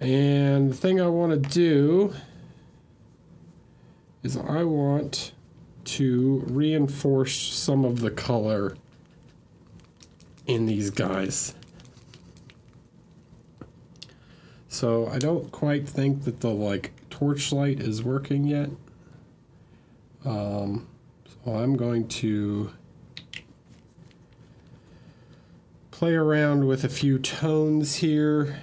And the thing I want to do is I want to reinforce some of the color in these guys. So I don't quite think that the like torchlight is working yet. Um, so I'm going to play around with a few tones here.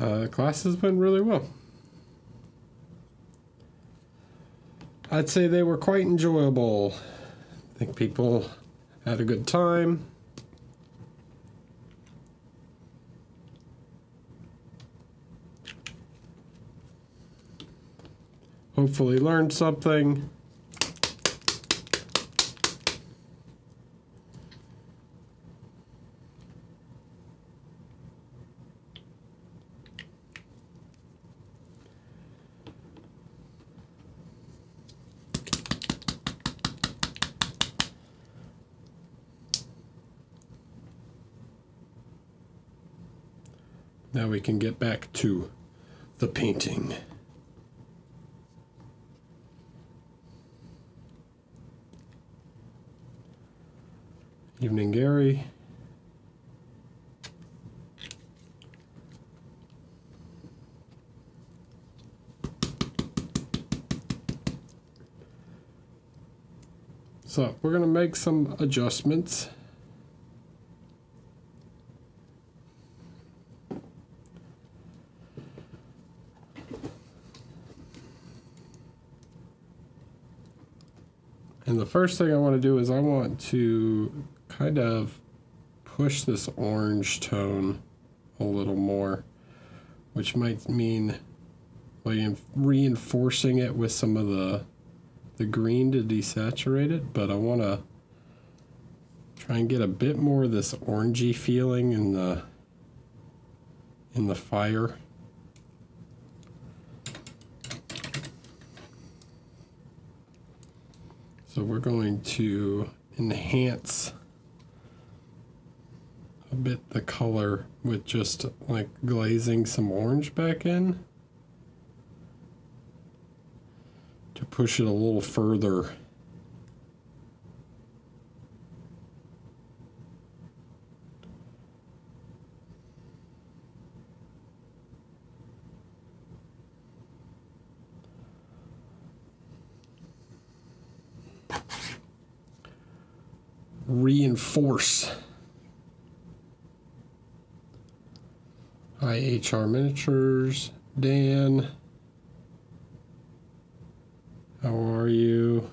Uh, classes went really well. I'd say they were quite enjoyable. I think people had a good time. Hopefully learned something. Now we can get back to the painting. Evening, Gary. So we're going to make some adjustments. And the first thing I want to do is I want to kind of push this orange tone a little more, which might mean reinforcing it with some of the the green to desaturate it, but I want to try and get a bit more of this orangey feeling in the in the fire. So we're going to enhance a bit the color with just like glazing some orange back in to push it a little further. Reinforce IHR Miniatures, Dan. How are you?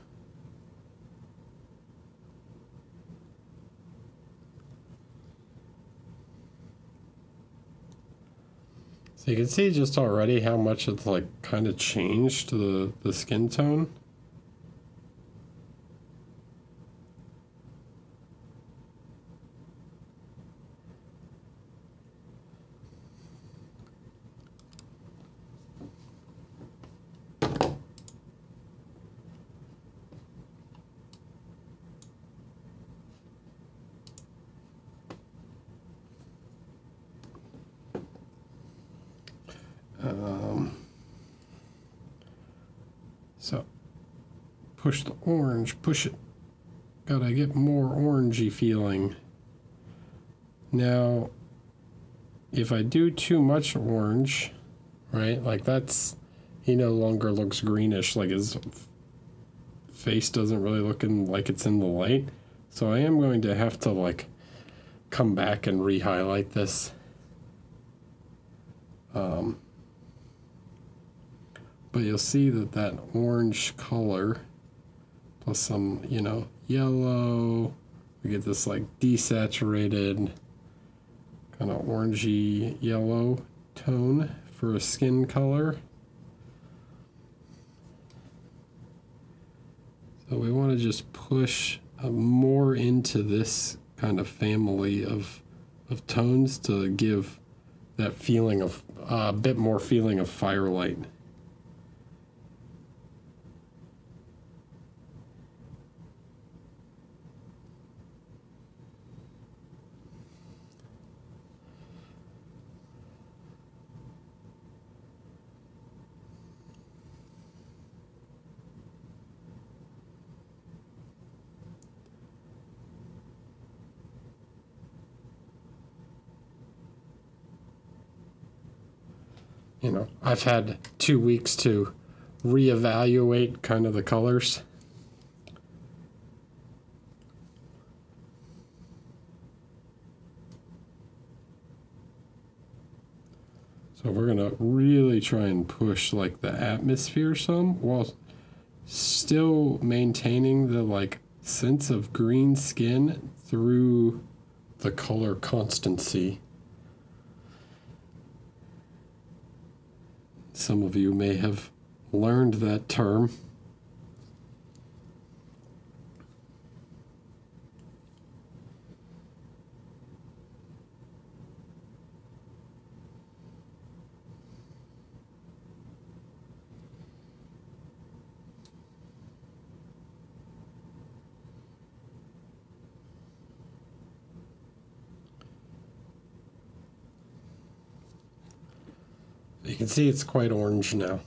So you can see just already how much it's like kind of changed the, the skin tone. push the orange, push it. Gotta get more orangey feeling. Now, if I do too much orange, right, like that's, he no longer looks greenish, like his face doesn't really look in, like it's in the light. So I am going to have to like come back and re-highlight this. Um, but you'll see that that orange color plus some, you know, yellow. We get this like desaturated kind of orangey yellow tone for a skin color. So we want to just push uh, more into this kind of family of, of tones to give that feeling of uh, a bit more feeling of firelight. You know, I've had two weeks to reevaluate kind of the colors. So we're gonna really try and push like the atmosphere some while still maintaining the like sense of green skin through the color constancy. Some of you may have learned that term. You can see it's quite orange now.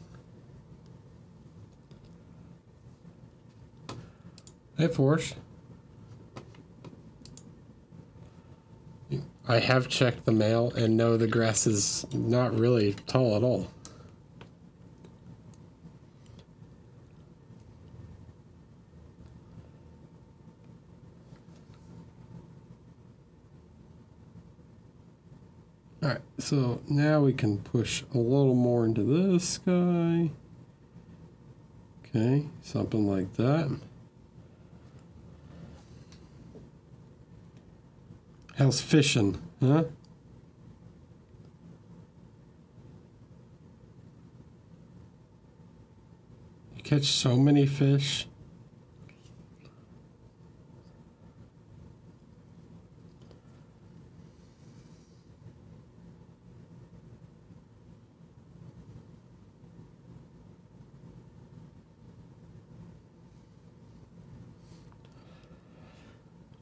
Hey, Force. I have checked the mail and no, the grass is not really tall at all. Alright, so now we can push a little more into this guy. Okay, something like that. How's fishing, huh? You catch so many fish.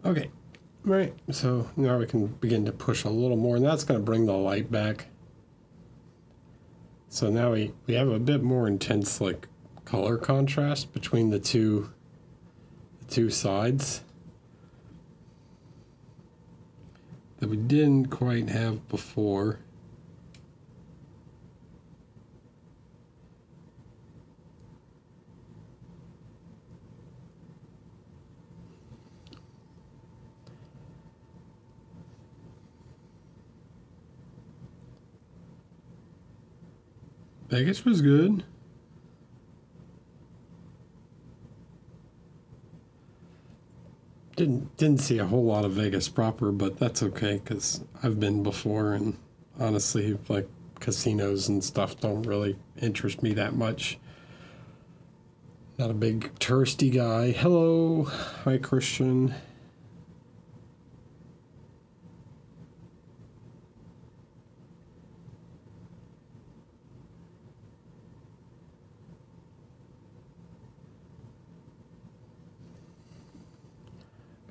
Okay, right. So now we can begin to push a little more, and that's going to bring the light back. So now we, we have a bit more intense like color contrast between the two the two sides that we didn't quite have before. Vegas was good. Didn't didn't see a whole lot of Vegas proper, but that's okay because I've been before, and honestly, like casinos and stuff don't really interest me that much. Not a big touristy guy. Hello, hi Christian.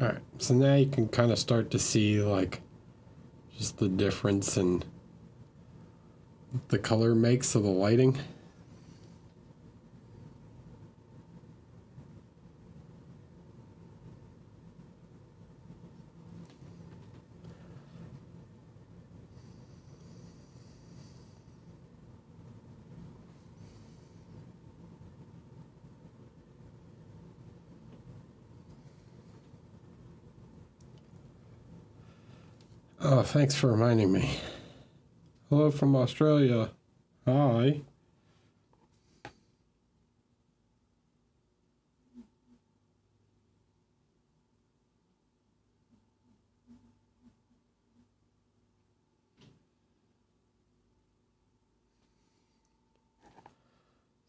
All right, so now you can kind of start to see like just the difference in the color makes of the lighting. Oh, thanks for reminding me. Hello from Australia. Hi.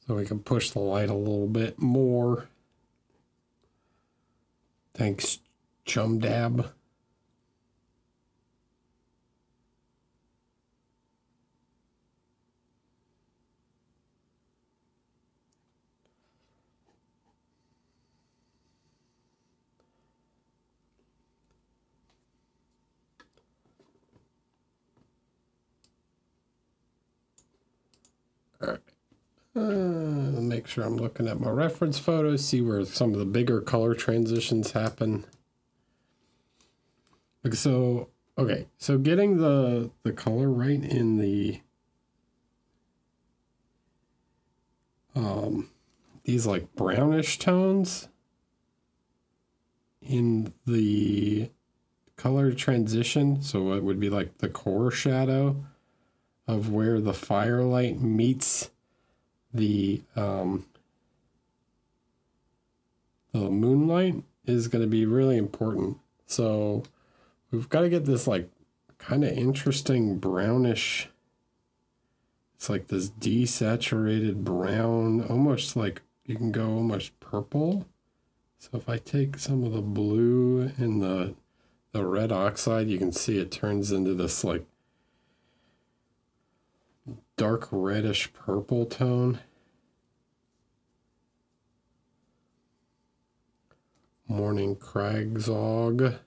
So we can push the light a little bit more. Thanks, Chum Dab. Uh, make sure I'm looking at my reference photos, see where some of the bigger color transitions happen. So, okay, so getting the, the color right in the, um, these like brownish tones in the color transition. So it would be like the core shadow of where the firelight meets the um, the moonlight is going to be really important. So we've got to get this like kind of interesting brownish. It's like this desaturated brown, almost like you can go almost purple. So if I take some of the blue and the the red oxide, you can see it turns into this like dark reddish purple tone. Morning Cragzog.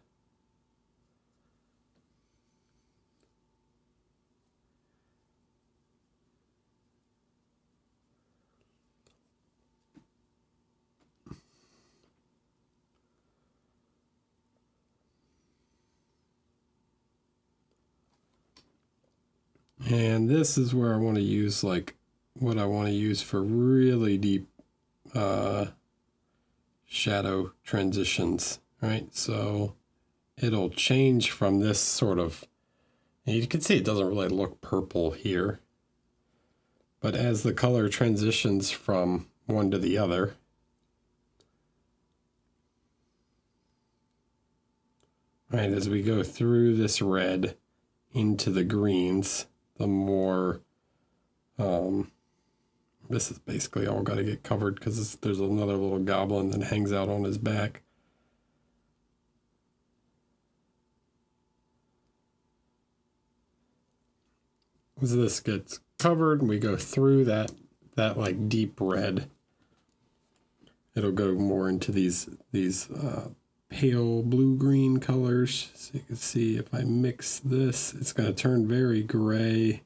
And this is where I want to use like what I want to use for really deep uh, shadow transitions, right? So it'll change from this sort of, you can see it doesn't really look purple here. But as the color transitions from one to the other, right, as we go through this red into the greens, the more um, this is basically all got to get covered because there's another little goblin that hangs out on his back. As this gets covered, we go through that that like deep red. It'll go more into these these uh, pale blue green colors. So you can see if I mix this, it's going to turn very gray.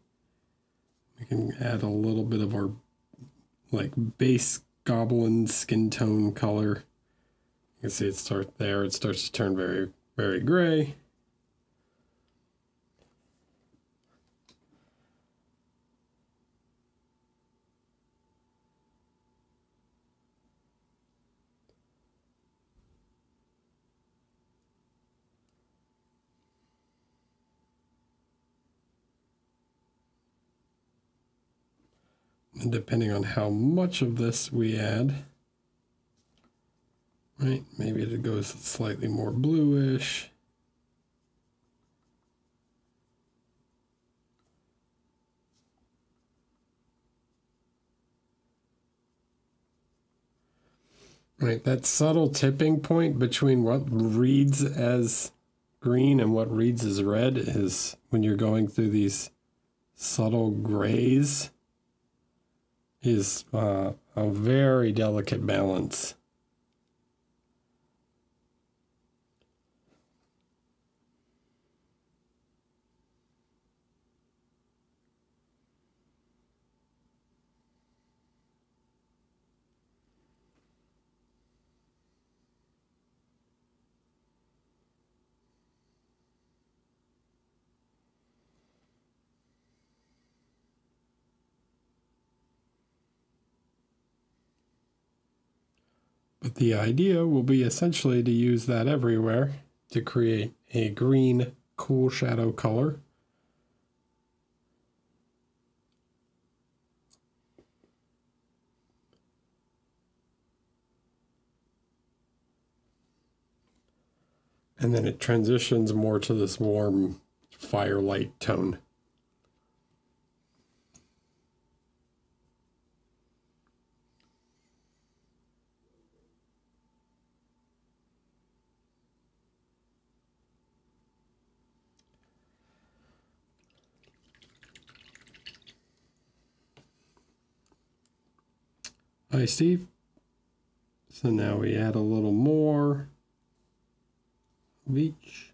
We can add a little bit of our like base goblin skin tone color. You can see it start there. It starts to turn very, very gray. And depending on how much of this we add, right, maybe it goes slightly more bluish. Right, that subtle tipping point between what reads as green and what reads as red is when you're going through these subtle grays is uh, a very delicate balance. The idea will be essentially to use that everywhere to create a green cool shadow color. And then it transitions more to this warm firelight tone. Hi, Steve. So now we add a little more of each.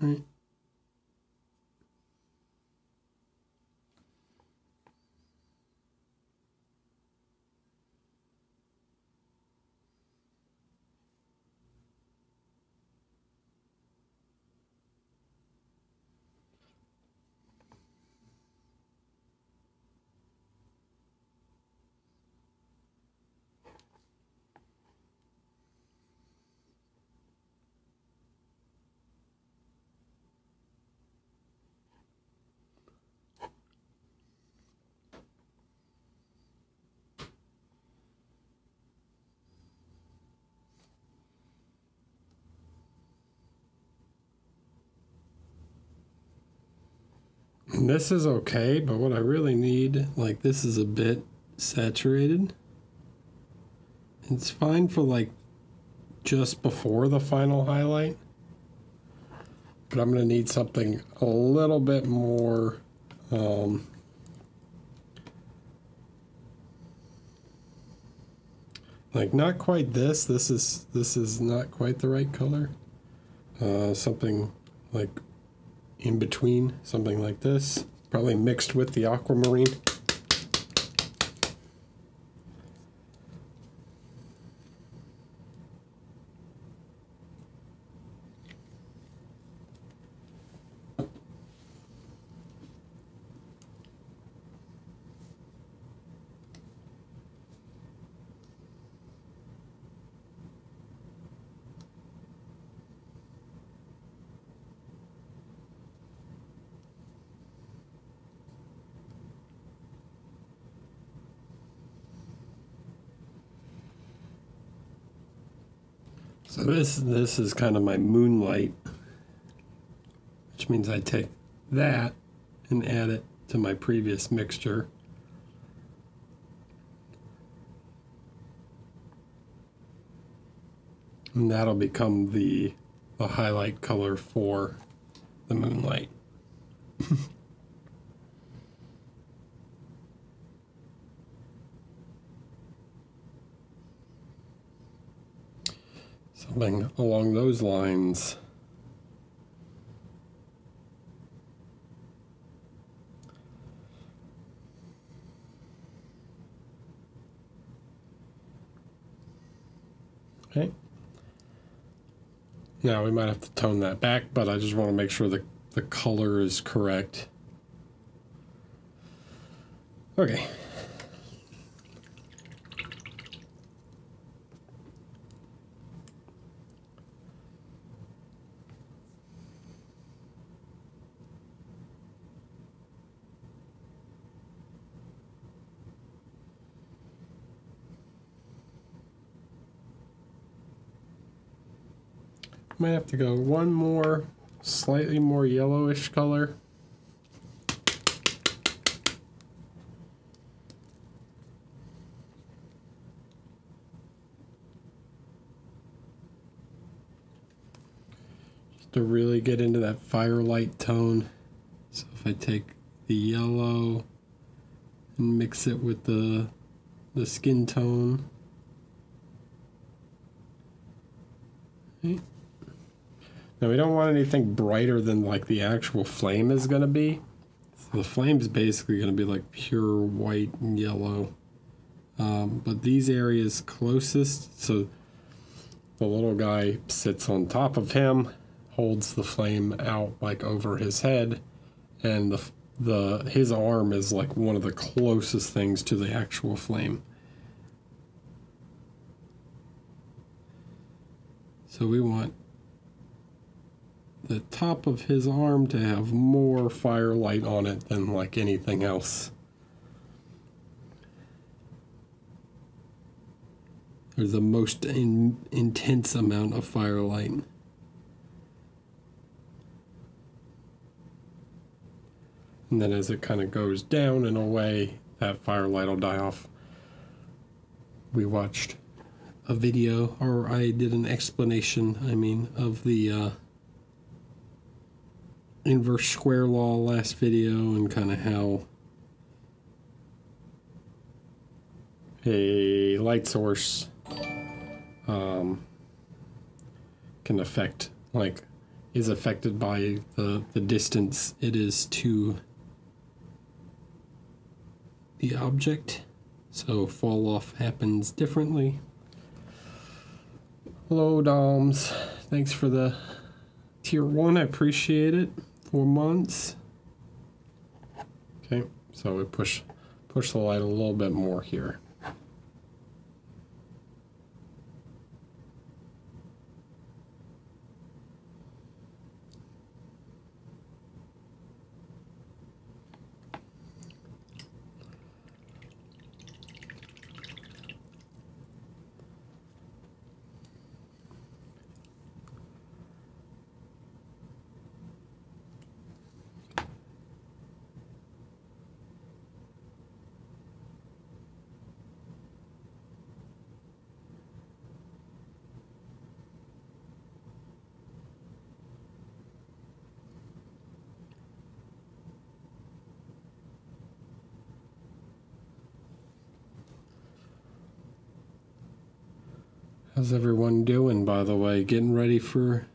Right. This is okay, but what I really need, like this is a bit saturated. It's fine for like just before the final highlight. But I'm to need something a little bit more um, like not quite this. This is this is not quite the right color. Uh, something like in between, something like this, probably mixed with the aquamarine. So this this is kind of my moonlight, which means I take that and add it to my previous mixture. And that'll become the the highlight color for the moonlight. Something along those lines. Okay. Now we might have to tone that back, but I just want to make sure the, the color is correct. Okay. Might have to go one more, slightly more yellowish color. Just to really get into that firelight tone. So if I take the yellow and mix it with the the skin tone. Okay. Now we don't want anything brighter than like the actual flame is going to be. So the flame is basically going to be like pure white and yellow. Um, but these areas closest, so the little guy sits on top of him, holds the flame out like over his head, and the the his arm is like one of the closest things to the actual flame. So we want the top of his arm to have more firelight on it than like anything else. There's the most in, intense amount of firelight. And then as it kind of goes down and away, that firelight will die off. We watched a video, or I did an explanation, I mean, of the uh, inverse square law last video and kind of how a light source um, can affect like is affected by the the distance it is to the object. So fall off happens differently. Hello doms. Thanks for the tier one. I appreciate it four months. Okay, so we push push the light a little bit more here. How's everyone doing, by the way? Getting ready for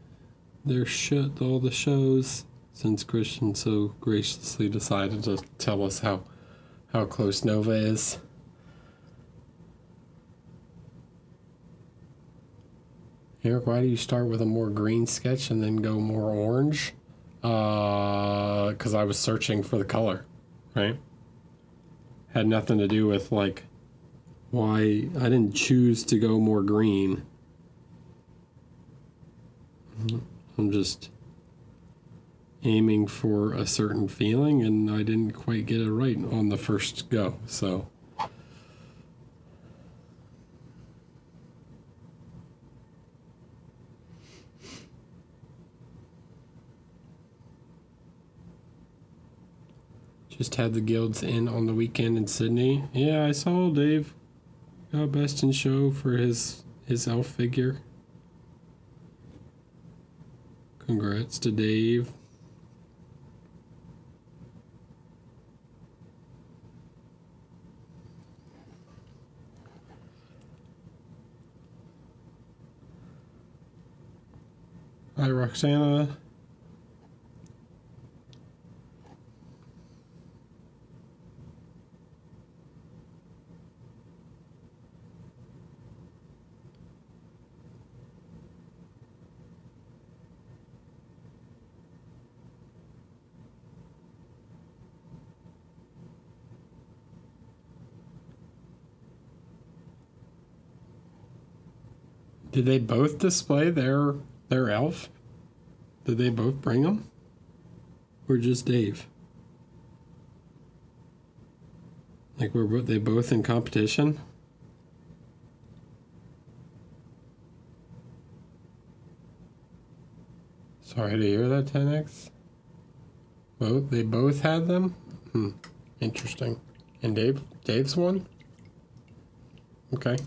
their shit, all the shows, since Christian so graciously decided to tell us how how close Nova is. Erik, why do you start with a more green sketch and then go more orange? Uh, because I was searching for the color, right? Had nothing to do with like why I didn't choose to go more green. I'm just aiming for a certain feeling and I didn't quite get it right on the first go. So just had the guilds in on the weekend in Sydney. Yeah, I saw Dave got best in show for his his elf figure. Congrats to Dave. Hi, Roxana. Did they both display their their elf? Did they both bring them? Or just Dave? Like were they both in competition? Sorry to hear that, 10x. Both they both had them? Hmm. Interesting. And Dave Dave's one? Okay.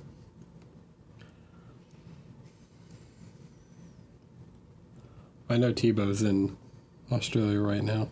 I know Tebow's in Australia right now.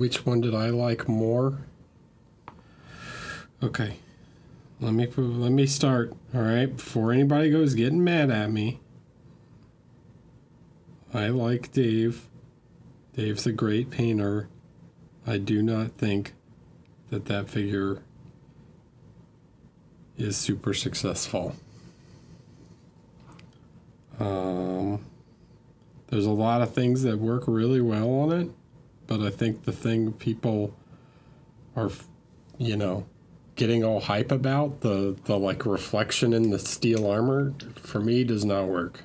Which one did I like more? Okay. Let me let me start, all right? Before anybody goes getting mad at me. I like Dave. Dave's a great painter. I do not think that that figure is super successful. Um, there's a lot of things that work really well on it but I think the thing people are, you know, getting all hype about the the like reflection in the steel armor for me does not work.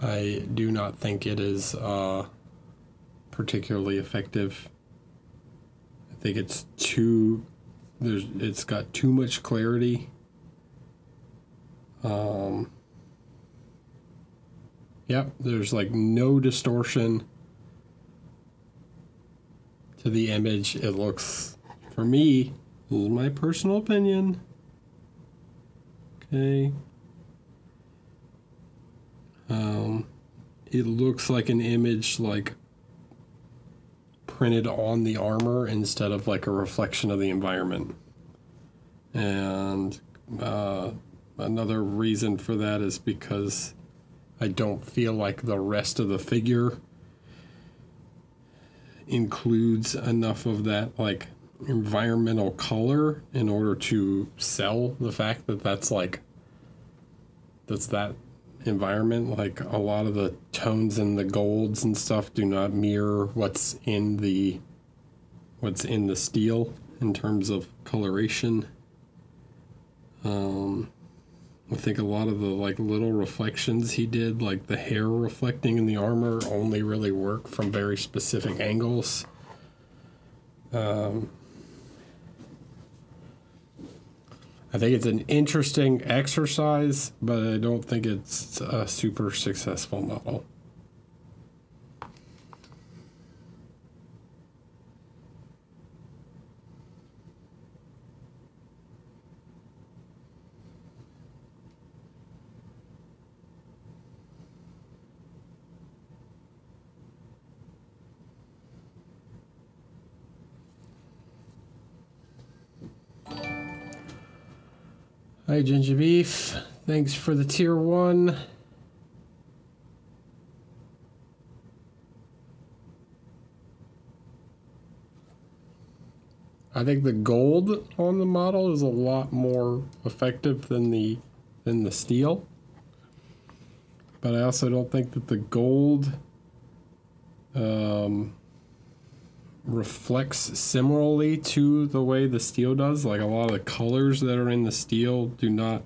I do not think it is uh, particularly effective. I think it's too there's it's got too much clarity. Um, Yep, there's like no distortion to the image. It looks, for me, this is my personal opinion. Okay. Um, it looks like an image like printed on the armor instead of like a reflection of the environment. And uh, another reason for that is because I don't feel like the rest of the figure includes enough of that like environmental color in order to sell the fact that that's like that's that environment. Like a lot of the tones and the golds and stuff do not mirror what's in the what's in the steel in terms of coloration. Um, I think a lot of the like little reflections he did, like the hair reflecting in the armor, only really work from very specific angles. Um, I think it's an interesting exercise, but I don't think it's a super successful model. Hi, Ginger Beef. Thanks for the tier one. I think the gold on the model is a lot more effective than the than the steel. But I also don't think that the gold um, reflects similarly to the way the steel does. Like a lot of the colors that are in the steel do not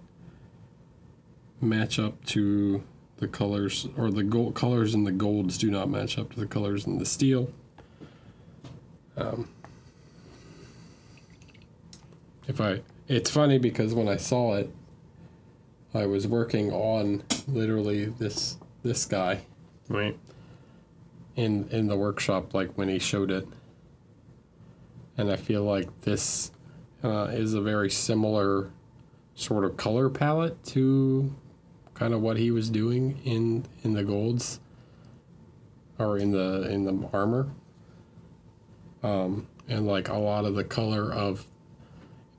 match up to the colors, or the gold colors in the golds do not match up to the colors in the steel. Um, if I, it's funny because when I saw it, I was working on literally this this guy, right? In in the workshop, like when he showed it, and I feel like this uh, is a very similar sort of color palette to kind of what he was doing in in the golds or in the in the armor. Um, and like a lot of the color of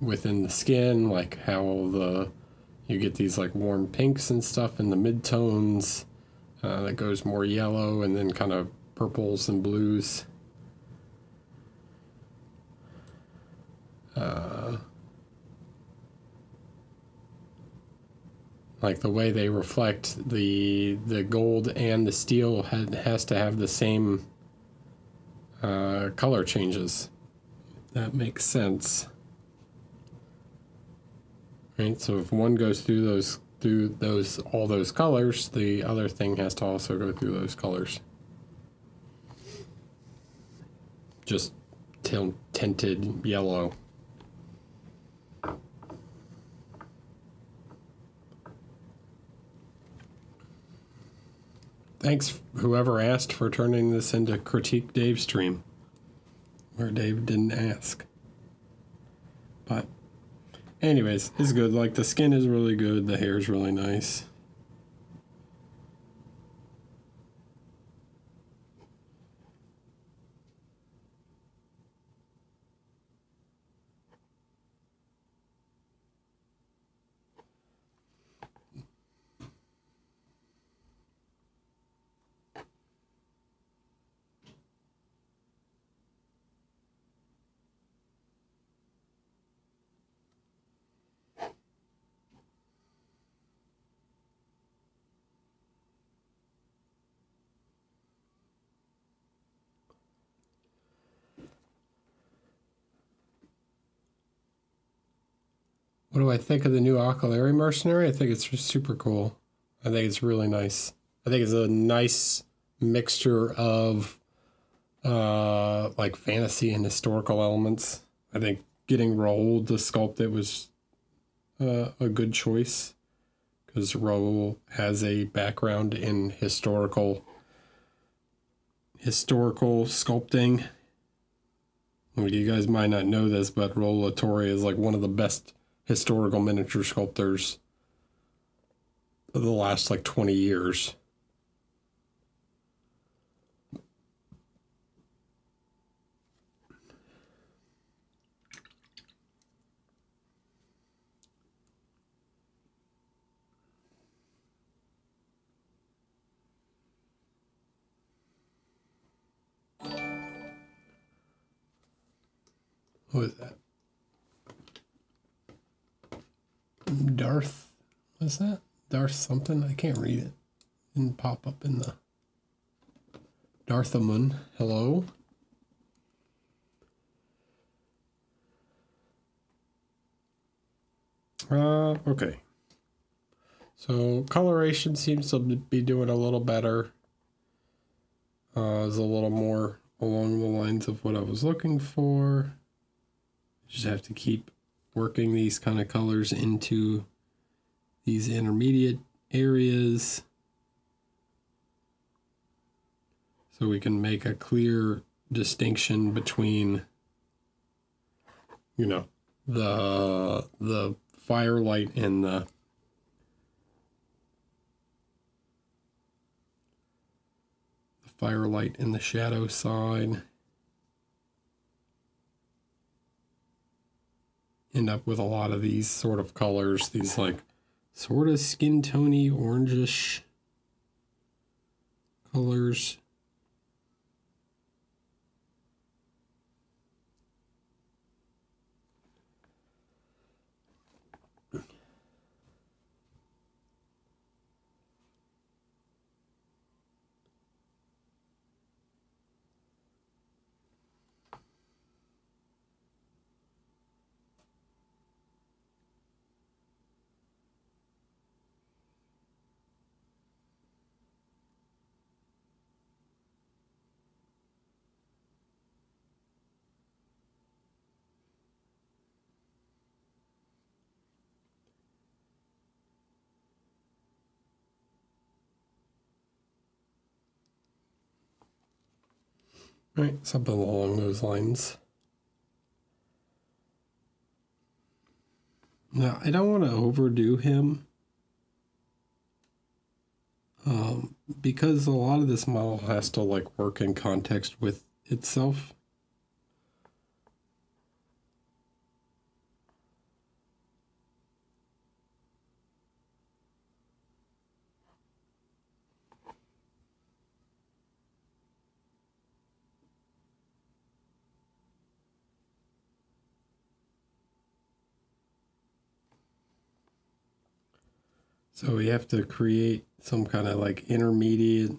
within the skin like how the you get these like warm pinks and stuff in the midtones uh, that goes more yellow and then kind of purples and blues uh, like the way they reflect the the gold and the steel had, has to have the same uh, color changes. That makes sense. Right, so if one goes through those through those all those colors, the other thing has to also go through those colors. Just tinted yellow. Thanks, whoever asked, for turning this into Critique Dave stream, where Dave didn't ask. But, anyways, it's good. Like, the skin is really good, the hair is really nice. What do I think of the new Ocalary Mercenary? I think it's super cool. I think it's really nice. I think it's a nice mixture of uh, like fantasy and historical elements. I think getting Raoul to sculpt it was uh, a good choice because Raoul has a background in historical historical sculpting. You guys might not know this, but Raoul Latorre is like one of the best historical miniature sculptors of the last like 20 years. What is that? Darth, what's that? Darth something. I can't read it. Didn't pop up in the Darthamun. Hello. Uh, okay. So coloration seems to be doing a little better. Uh, is a little more along the lines of what I was looking for. Just have to keep working these kind of colors into these intermediate areas. So we can make a clear distinction between you know the the firelight and the firelight and the shadow side end up with a lot of these sort of colors these like sort of skin tony orangish colors Right, something along those lines. Now, I don't want to overdo him um, because a lot of this model has to like work in context with itself. Oh, so we have to create some kind of like intermediate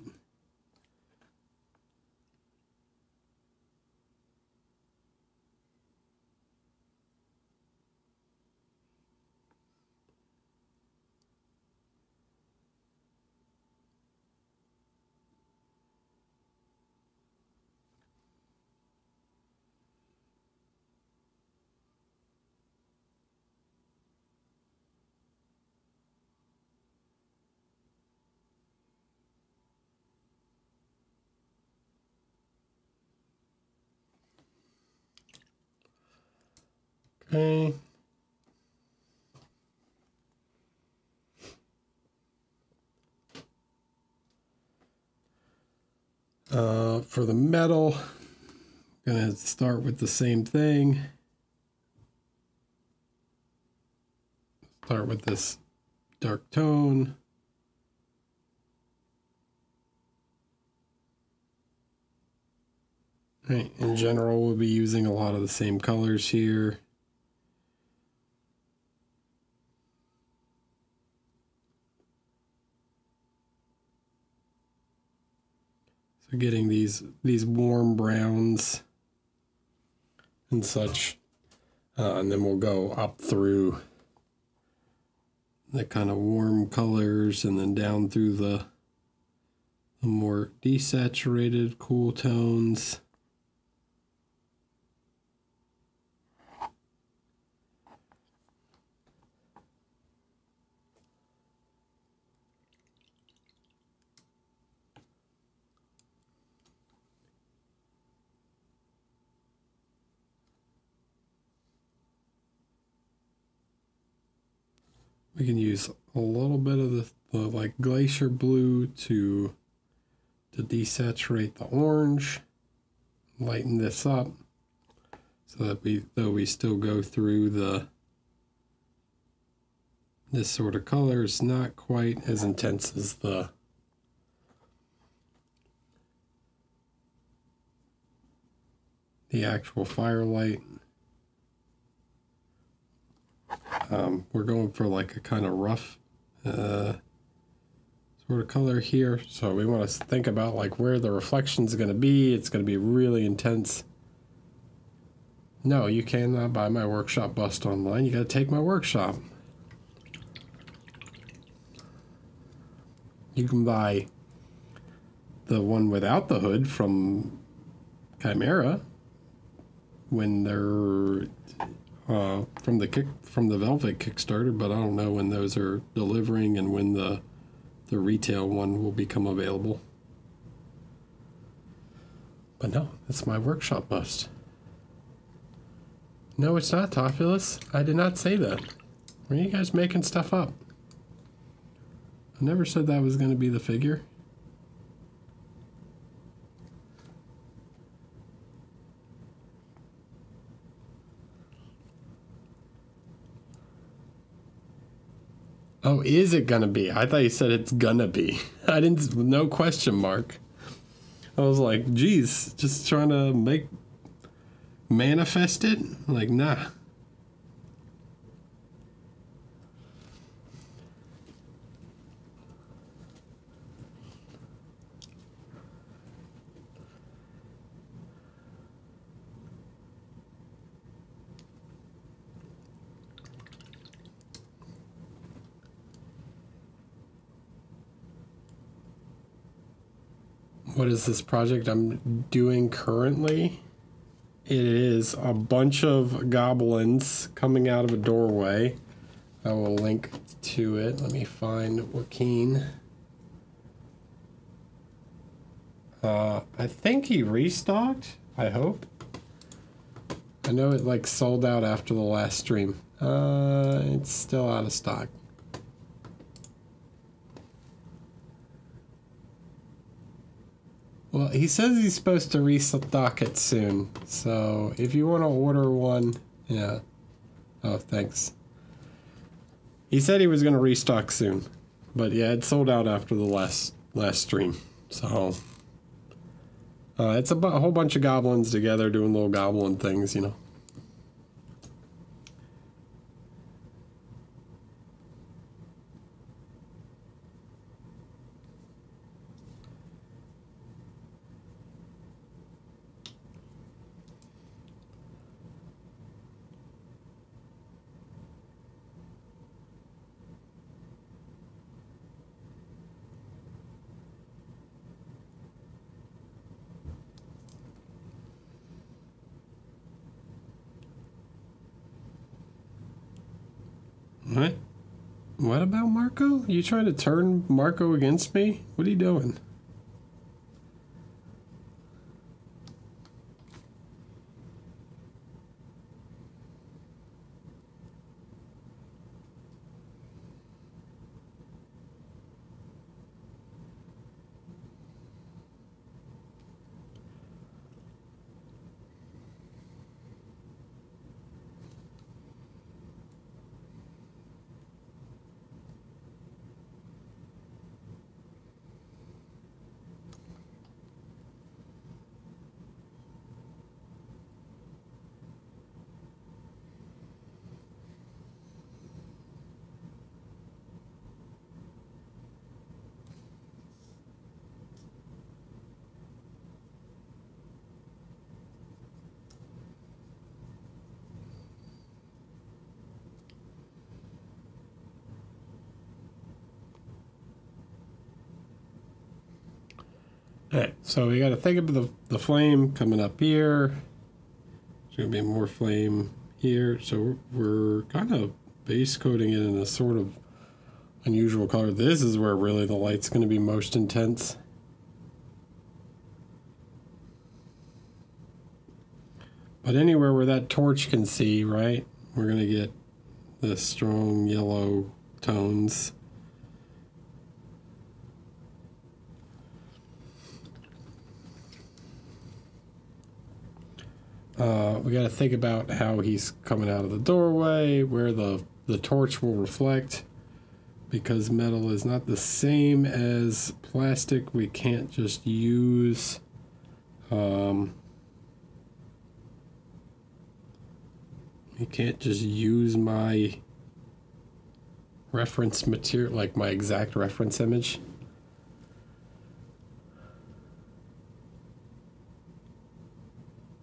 Okay. Uh, for the metal, gonna start with the same thing. Start with this dark tone. Right, in general, we'll be using a lot of the same colors here. Getting these these warm browns and such, uh, and then we'll go up through the kind of warm colors, and then down through the, the more desaturated cool tones. We can use a little bit of the, the like glacier blue to to desaturate the orange lighten this up so that we though we still go through the this sort of color is not quite as intense as the the actual firelight um, we're going for like a kind of rough uh, sort of color here. So we want to think about like where the reflection is going to be. It's going to be really intense. No, you cannot buy my workshop bust online. You got to take my workshop. You can buy the one without the hood from Kimera when they're uh, from the kick from the Velvet Kickstarter, but I don't know when those are delivering and when the the retail one will become available. But no, it's my workshop bust. No, it's not Topulus. I did not say that. Were you guys making stuff up? I never said that was going to be the figure. Oh, is it gonna be? I thought you said it's gonna be. I didn't. No question mark. I was like, geez, just trying to make manifest it. Like, nah. What is this project I'm doing currently? It is a bunch of goblins coming out of a doorway. I will link to it. Let me find Joaquin. Uh, I think he restocked. I hope. I know it like sold out after the last stream. Uh, it's still out of stock. Well, he says he's supposed to restock it soon. So if you want to order one, yeah. Oh, thanks. He said he was going to restock soon, but yeah, it sold out after the last last stream. So uh, it's a, a whole bunch of goblins together doing little goblin things, you know. What? What about Marco? You trying to turn Marco against me? What are you doing? Alright, so we got to think of the, the flame coming up here. There's going to be more flame here. So we're kind of base coating it in a sort of unusual color. This is where really the light's going to be most intense. But anywhere where that torch can see, right, we're going to get the strong yellow tones. Uh, we got to think about how he's coming out of the doorway, where the, the torch will reflect. Because metal is not the same as plastic, we can't just use um, you can't just use my reference material, like my exact reference image.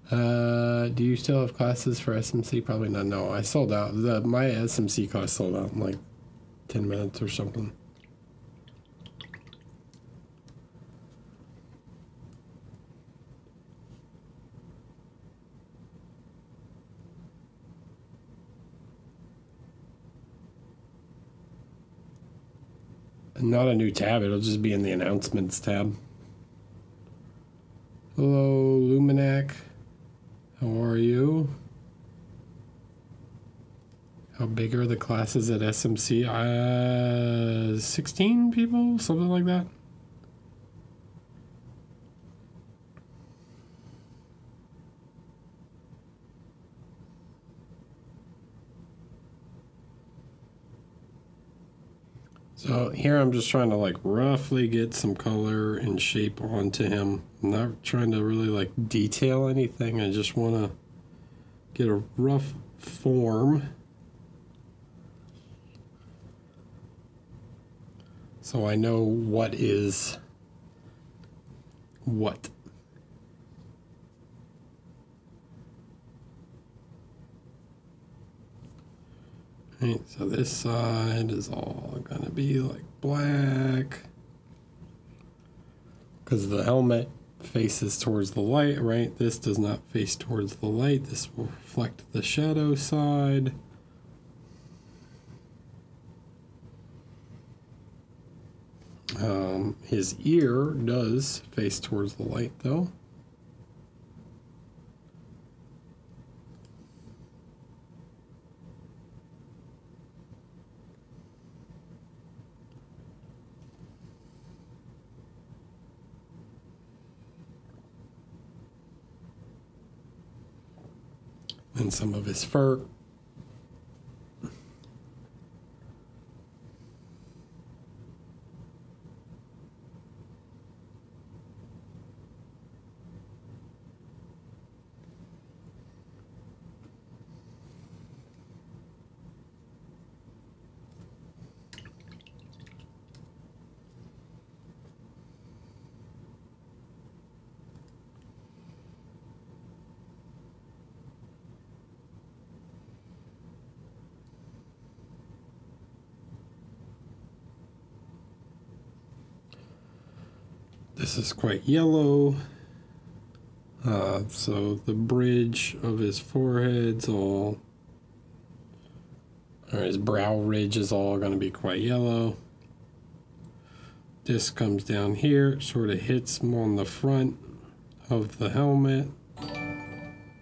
Uh, do you still have classes for SMC? Probably not. No, I sold out. The my SMC class sold out in like ten minutes or something. Not a new tab. It'll just be in the announcements tab. Hello, Luminac. How are you? How big are the classes at SMC? Uh, 16 people, something like that. So here I'm just trying to like roughly get some color and shape onto him. I'm not trying to really like detail anything. I just want to get a rough form. So I know what is what. Right, so this side is all gonna be like black. Because the helmet faces towards the light, right? This does not face towards the light. This will reflect the shadow side. Um, his ear does face towards the light though. And some of his fur. This is quite yellow. Uh, so the bridge of his forehead's all, or his brow ridge is all going to be quite yellow. This comes down here, sort of hits him on the front of the helmet,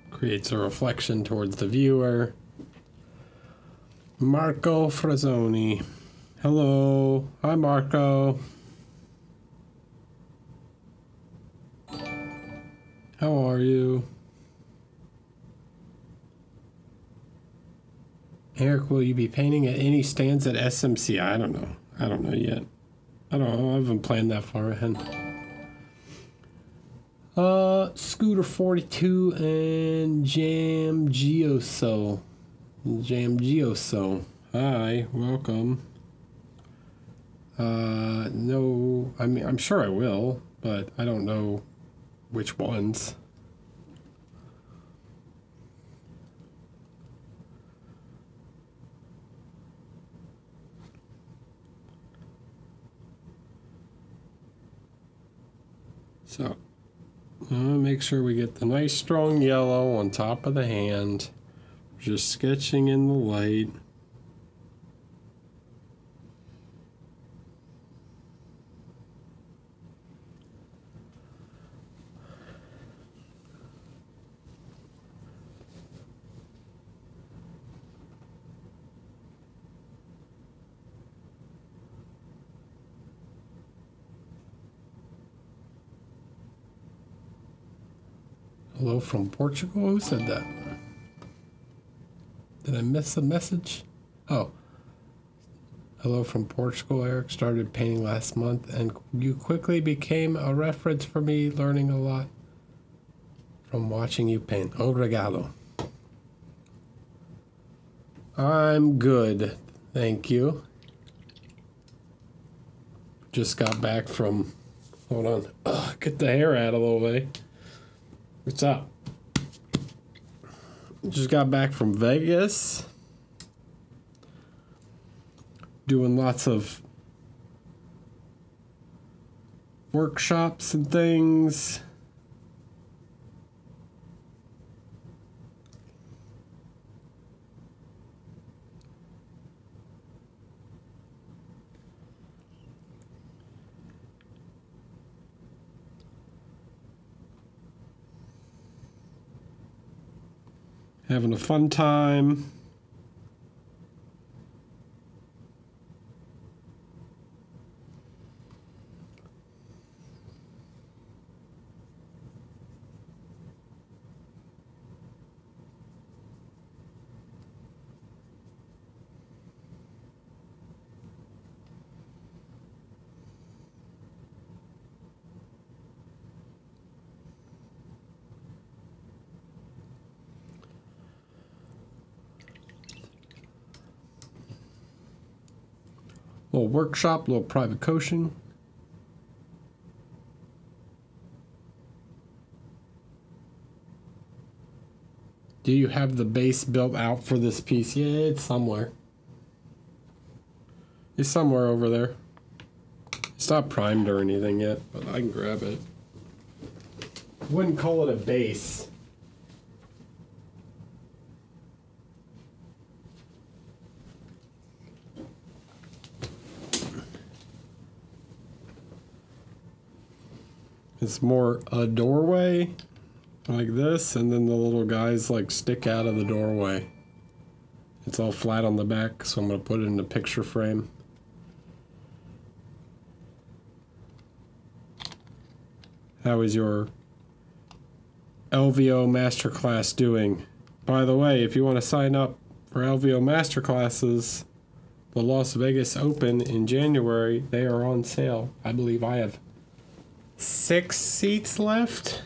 creates a reflection towards the viewer. Marco Frazzoni. Hello. Hi, Marco. How are you? Erik, will you be painting at any stands at SMC? I don't know. I don't know yet. I don't know. I haven't planned that far ahead. Uh, Scooter 42 and Jam Geoso. Jam Geoso. Hi, welcome. Uh, no, I mean, I'm sure I will, but I don't know which ones. So, make sure we get the nice strong yellow on top of the hand. Just sketching in the light. Hello from Portugal? Who said that? Did I miss a message? Oh. Hello from Portugal. Erik started painting last month and you quickly became a reference for me, learning a lot from watching you paint. Obrigado. I'm good. Thank you. just got back from. Hold on. Ugh, get the hair out of the way. What's up? Just got back from Vegas. Doing lots of workshops and things. Having a fun time. little workshop, little private coaching. Do you have the base built out for this piece? Yeah, it's somewhere. It's somewhere over there. It's not primed or anything yet, but I can grab it. Wouldn't call it a base. It's more a doorway like this, and then the little guys like stick out of the doorway. It's all flat on the back, so I'm going to put it in a picture frame. How is your LVO Masterclass doing? By the way, if you want to sign up for LVO Masterclasses, the Las Vegas Open in January, they are on sale. I believe I have six seats left.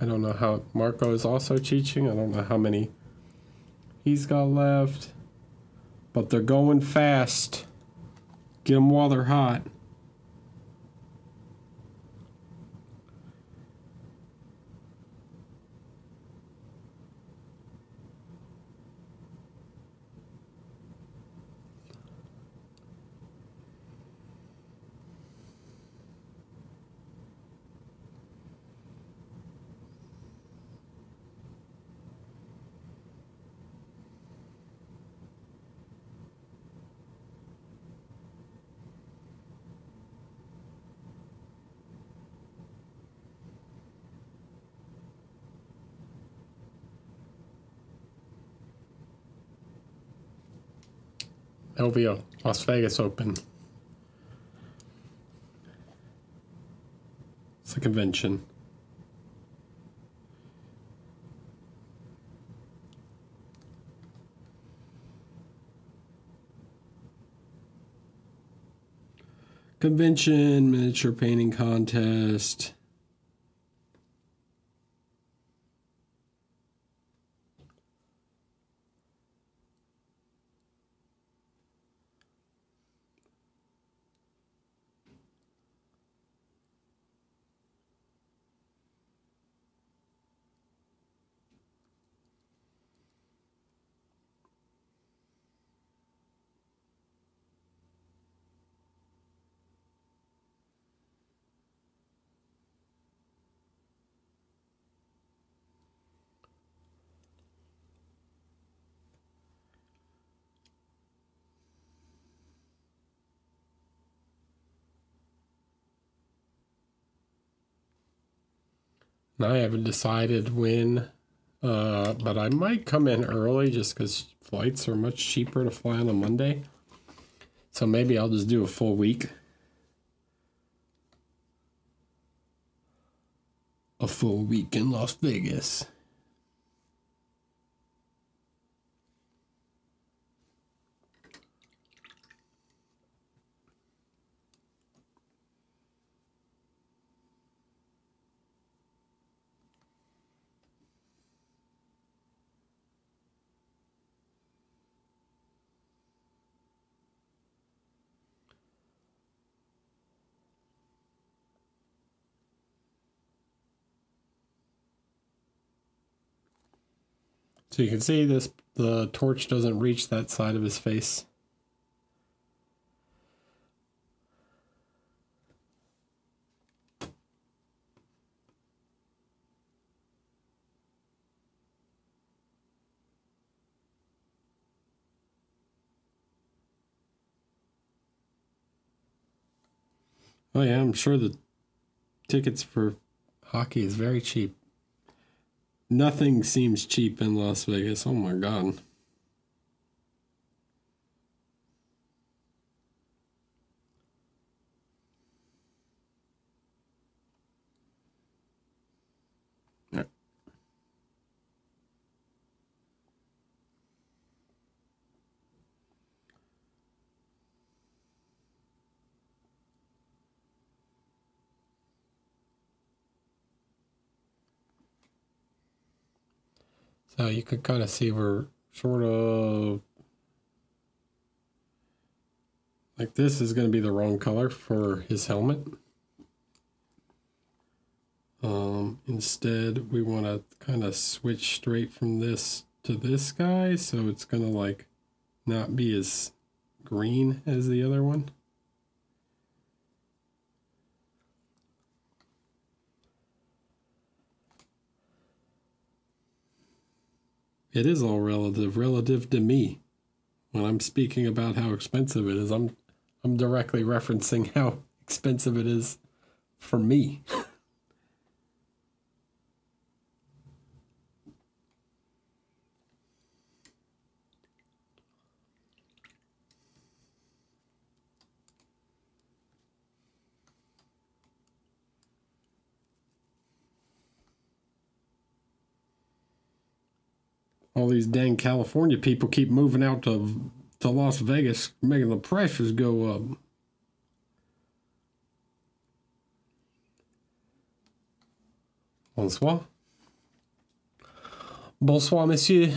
I don't know how Marco is also teaching. I don't know how many he's got left. But they're going fast. Get them while they're hot. LVO, Las Vegas Open. It's a convention. Convention, miniature painting contest. I haven't decided when, uh, but I might come in early just because flights are much cheaper to fly on a Monday. So maybe I'll just do a full week. A full week in Las Vegas. So you can see this the torch doesn't reach that side of his face. Oh yeah, I'm sure the tickets for hockey is very cheap. Nothing seems cheap in Las Vegas. Oh my god. You can kind of see we're sort of like this is going to be the wrong color for his helmet. Um, instead, we want to kind of switch straight from this to this guy, so it's going to like not be as green as the other one. It is all relative, relative to me. When I'm speaking about how expensive it is, I'm I'm directly referencing how expensive it is for me. all these dang California people keep moving out to to Las Vegas, making the prices go up. Bonsoir. Bonsoir, monsieur.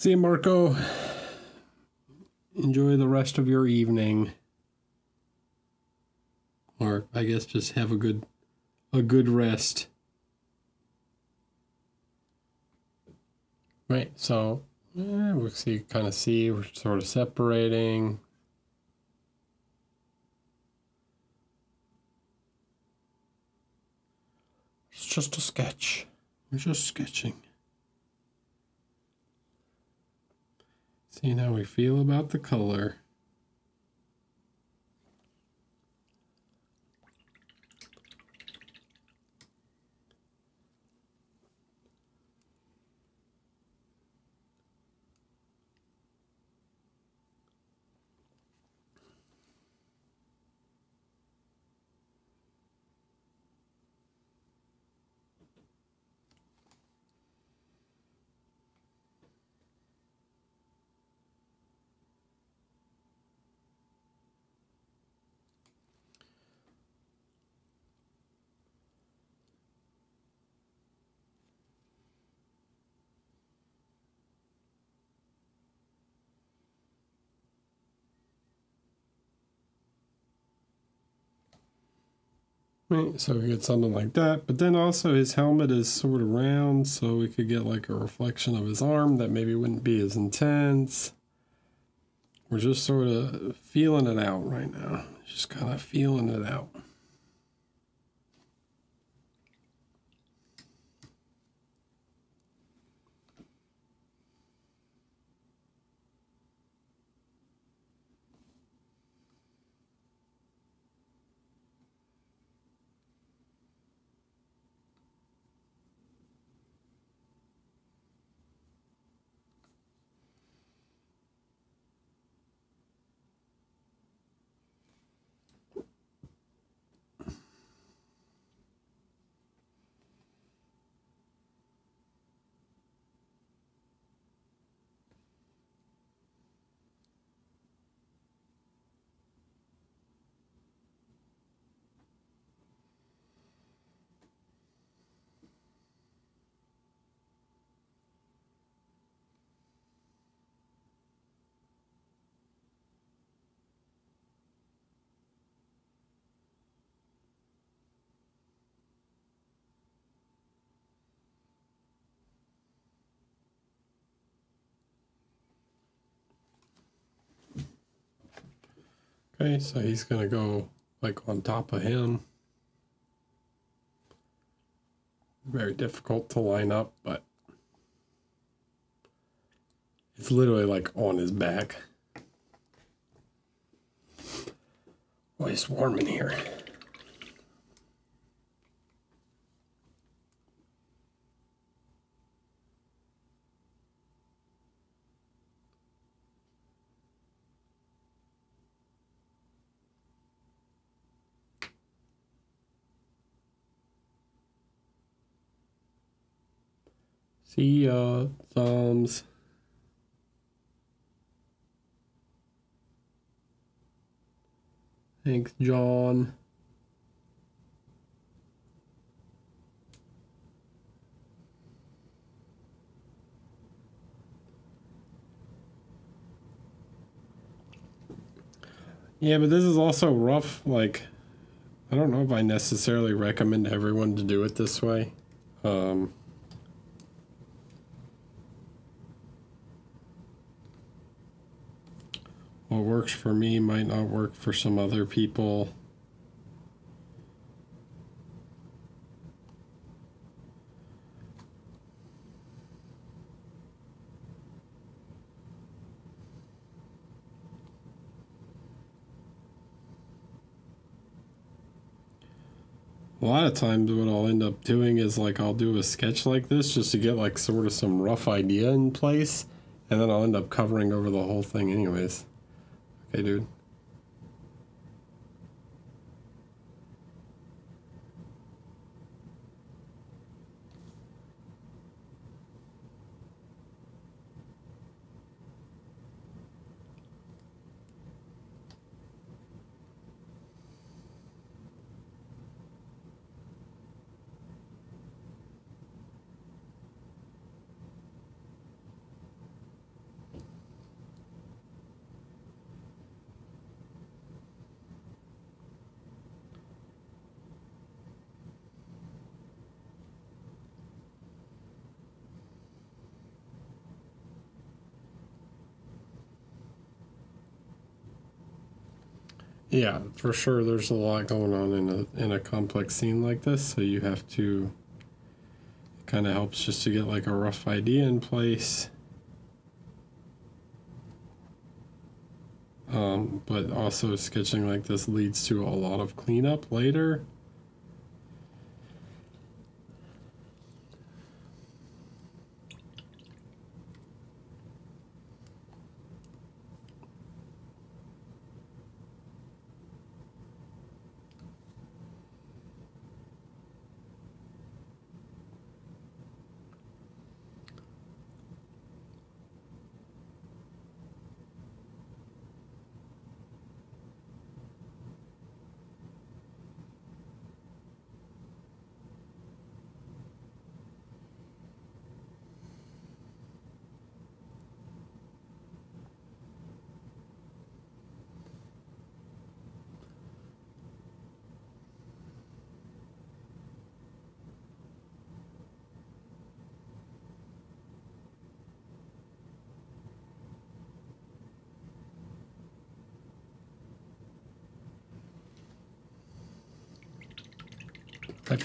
See you, Marco. Enjoy the rest of your evening. Or I guess just have a good a good rest. Right, so eh, we see kind of see we're sort of separating. It's just a sketch. We're just sketching. Seeing how we feel about the color. Right, so we get something like that. But then also his helmet is sort of round, so we could get like a reflection of his arm that maybe wouldn't be as intense. We're just sort of feeling it out right now. Just kind of feeling it out. Okay, so he's gonna go like on top of him. Very difficult to line up, but it's literally like on his back. Oh, it's warm in here. See ya, thumbs. Thanks, John. Yeah, but this is also rough. Like, I don't know if I necessarily recommend everyone to do it this way. Um, what works for me might not work for some other people. A lot of times, what I'll end up doing is like I'll do a sketch like this just to get like sort of some rough idea in place, and then I'll end up covering over the whole thing, anyways. Okay, dude. Yeah, for sure. There's a lot going on in a in a complex scene like this, so you have to. It kind of helps just to get like a rough idea in place. Um, but also sketching like this leads to a lot of cleanup later.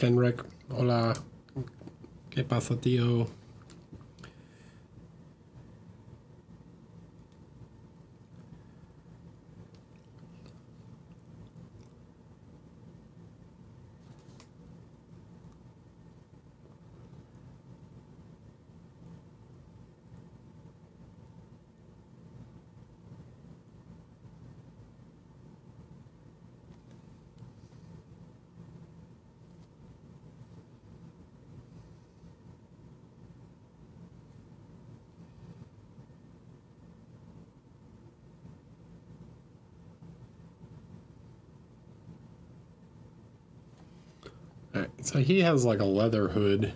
Hi Fenric. Hola. ¿Qué pasa, tío? So he has like a leather hood.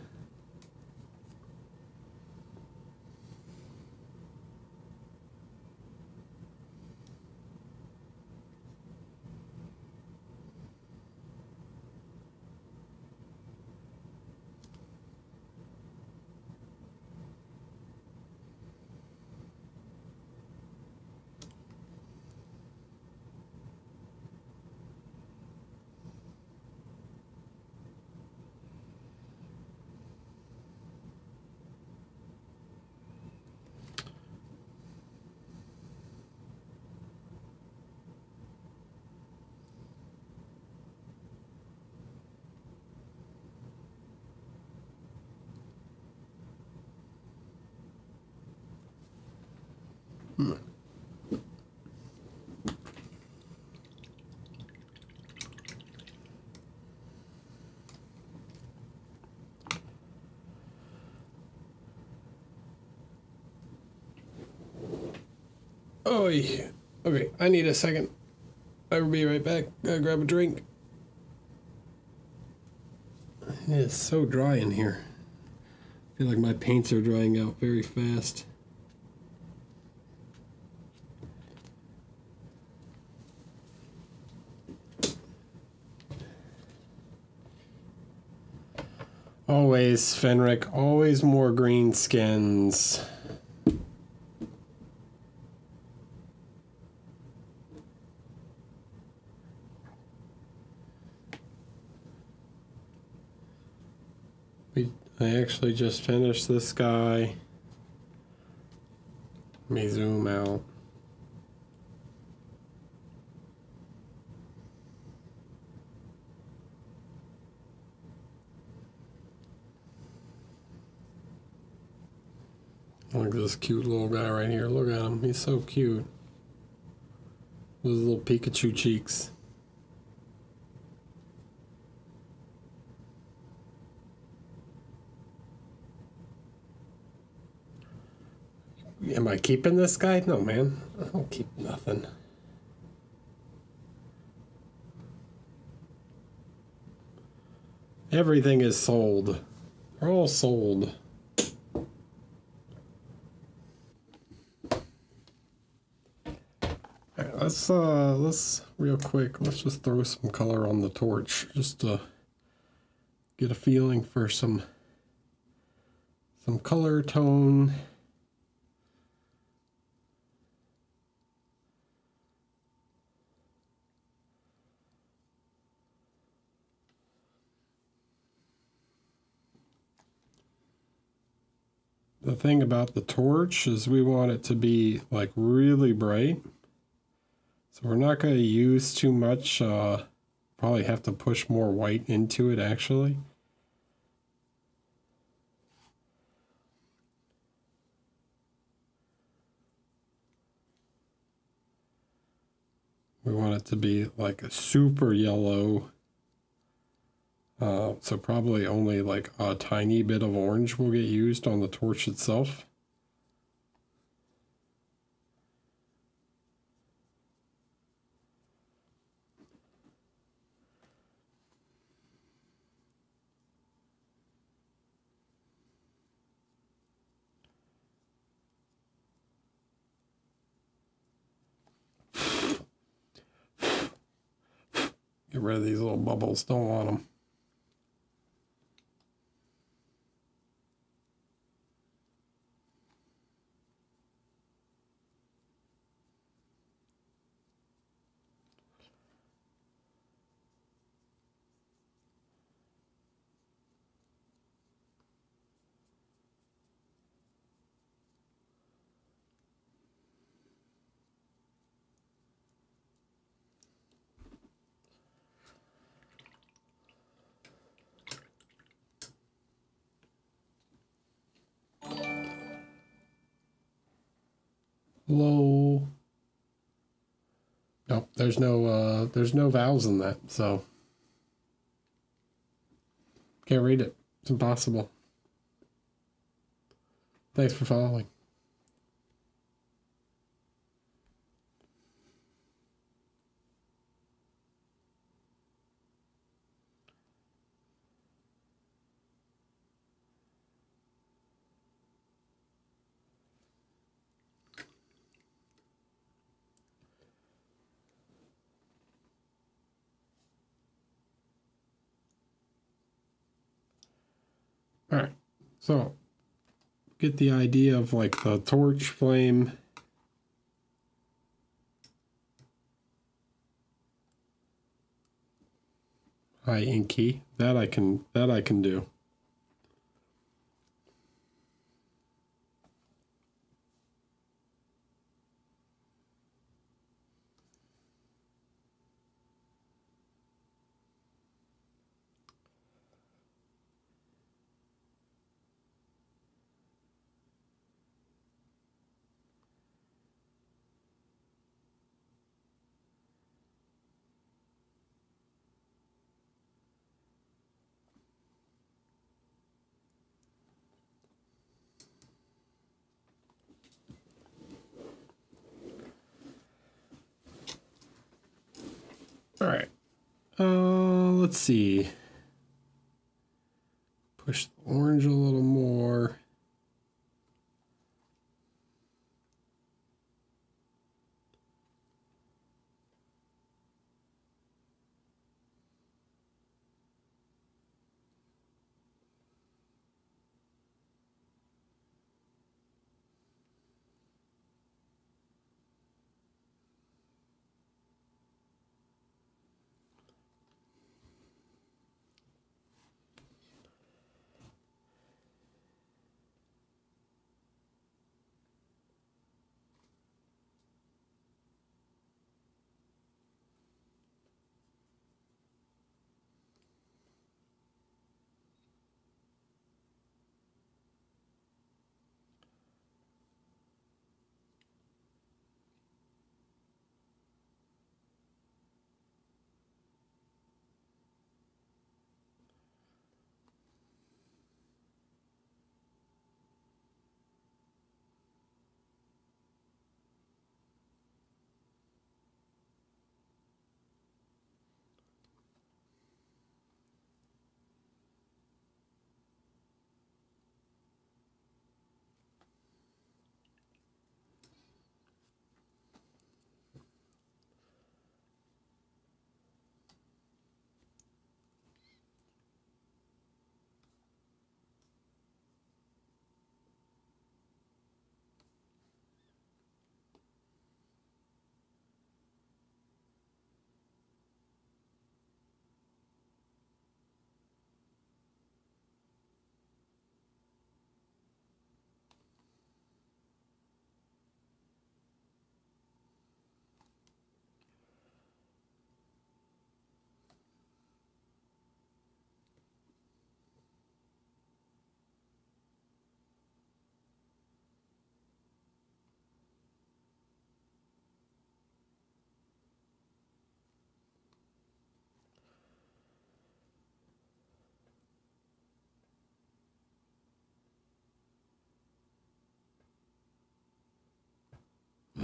Okay. I need a second. I will be right back. Gotta grab a drink. It is so dry in here. I feel like my paints are drying out very fast. Always, Fenric. Always more green skins. We, I actually just finished this guy. Let me zoom out. Look at this cute little guy right here. Look at him. He's so cute. Those little Pikachu cheeks. Am I keeping this guy? No, man. I don't keep nothing. Everything is sold. They're all sold. Alright, let's uh let's real quick, let's just throw some color on the torch just to get a feeling for some some color tone. Thing about the torch is we want it to be like really bright. So we're not going to use too much, uh, probably have to push more white into it actually. We want it to be like a super yellow. Uh, so probably only like a tiny bit of orange will get used on the torch itself. Get rid of these little bubbles, don't want them. Low. Nope, there's no uh there's no vowels in that, so can't read it. It's impossible. Thanks for following. All right. So get the idea of like the torch flame. High inky. That I can that I can do. See. Push the orange a little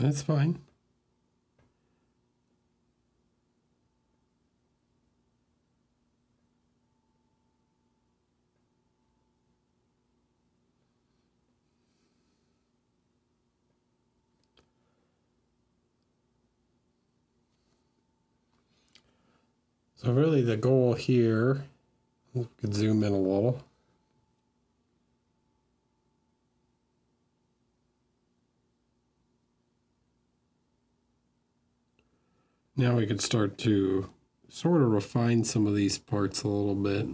That's fine. So really the goal here, we could zoom in a little. Now we could start to sort of refine some of these parts a little bit.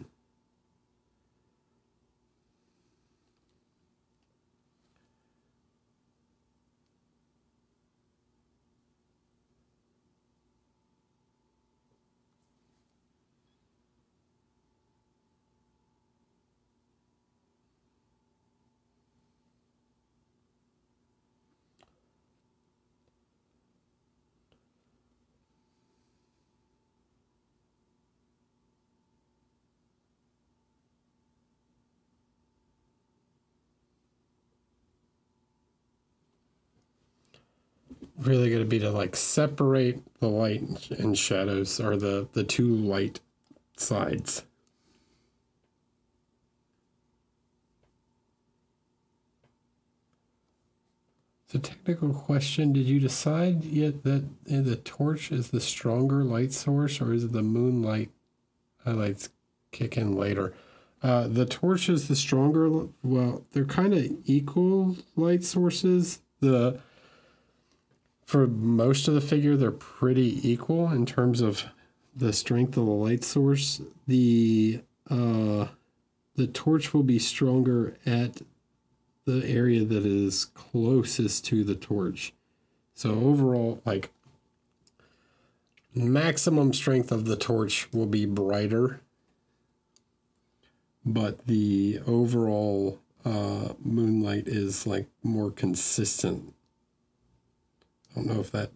Really going to be to like separate the light and shadows or the the two light sides It's a technical question. Did you decide yet that the torch is the stronger light source, or is it the moonlight highlights kick in later? Uh, the torch is the stronger. Well, they're kind of equal light sources. The for most of the figure, they're pretty equal in terms of the strength of the light source. The uh, the torch will be stronger at the area that is closest to the torch. So overall, like maximum strength of the torch will be brighter, but the overall uh, moonlight is like more consistent I don't know if that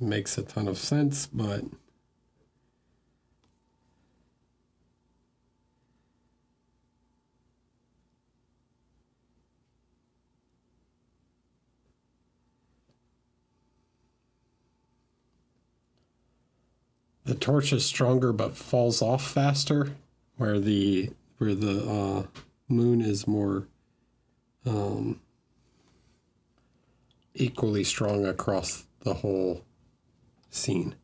makes a ton of sense, but the torch is stronger but falls off faster, where the where the uh, moon is more um, equally strong across the whole scene.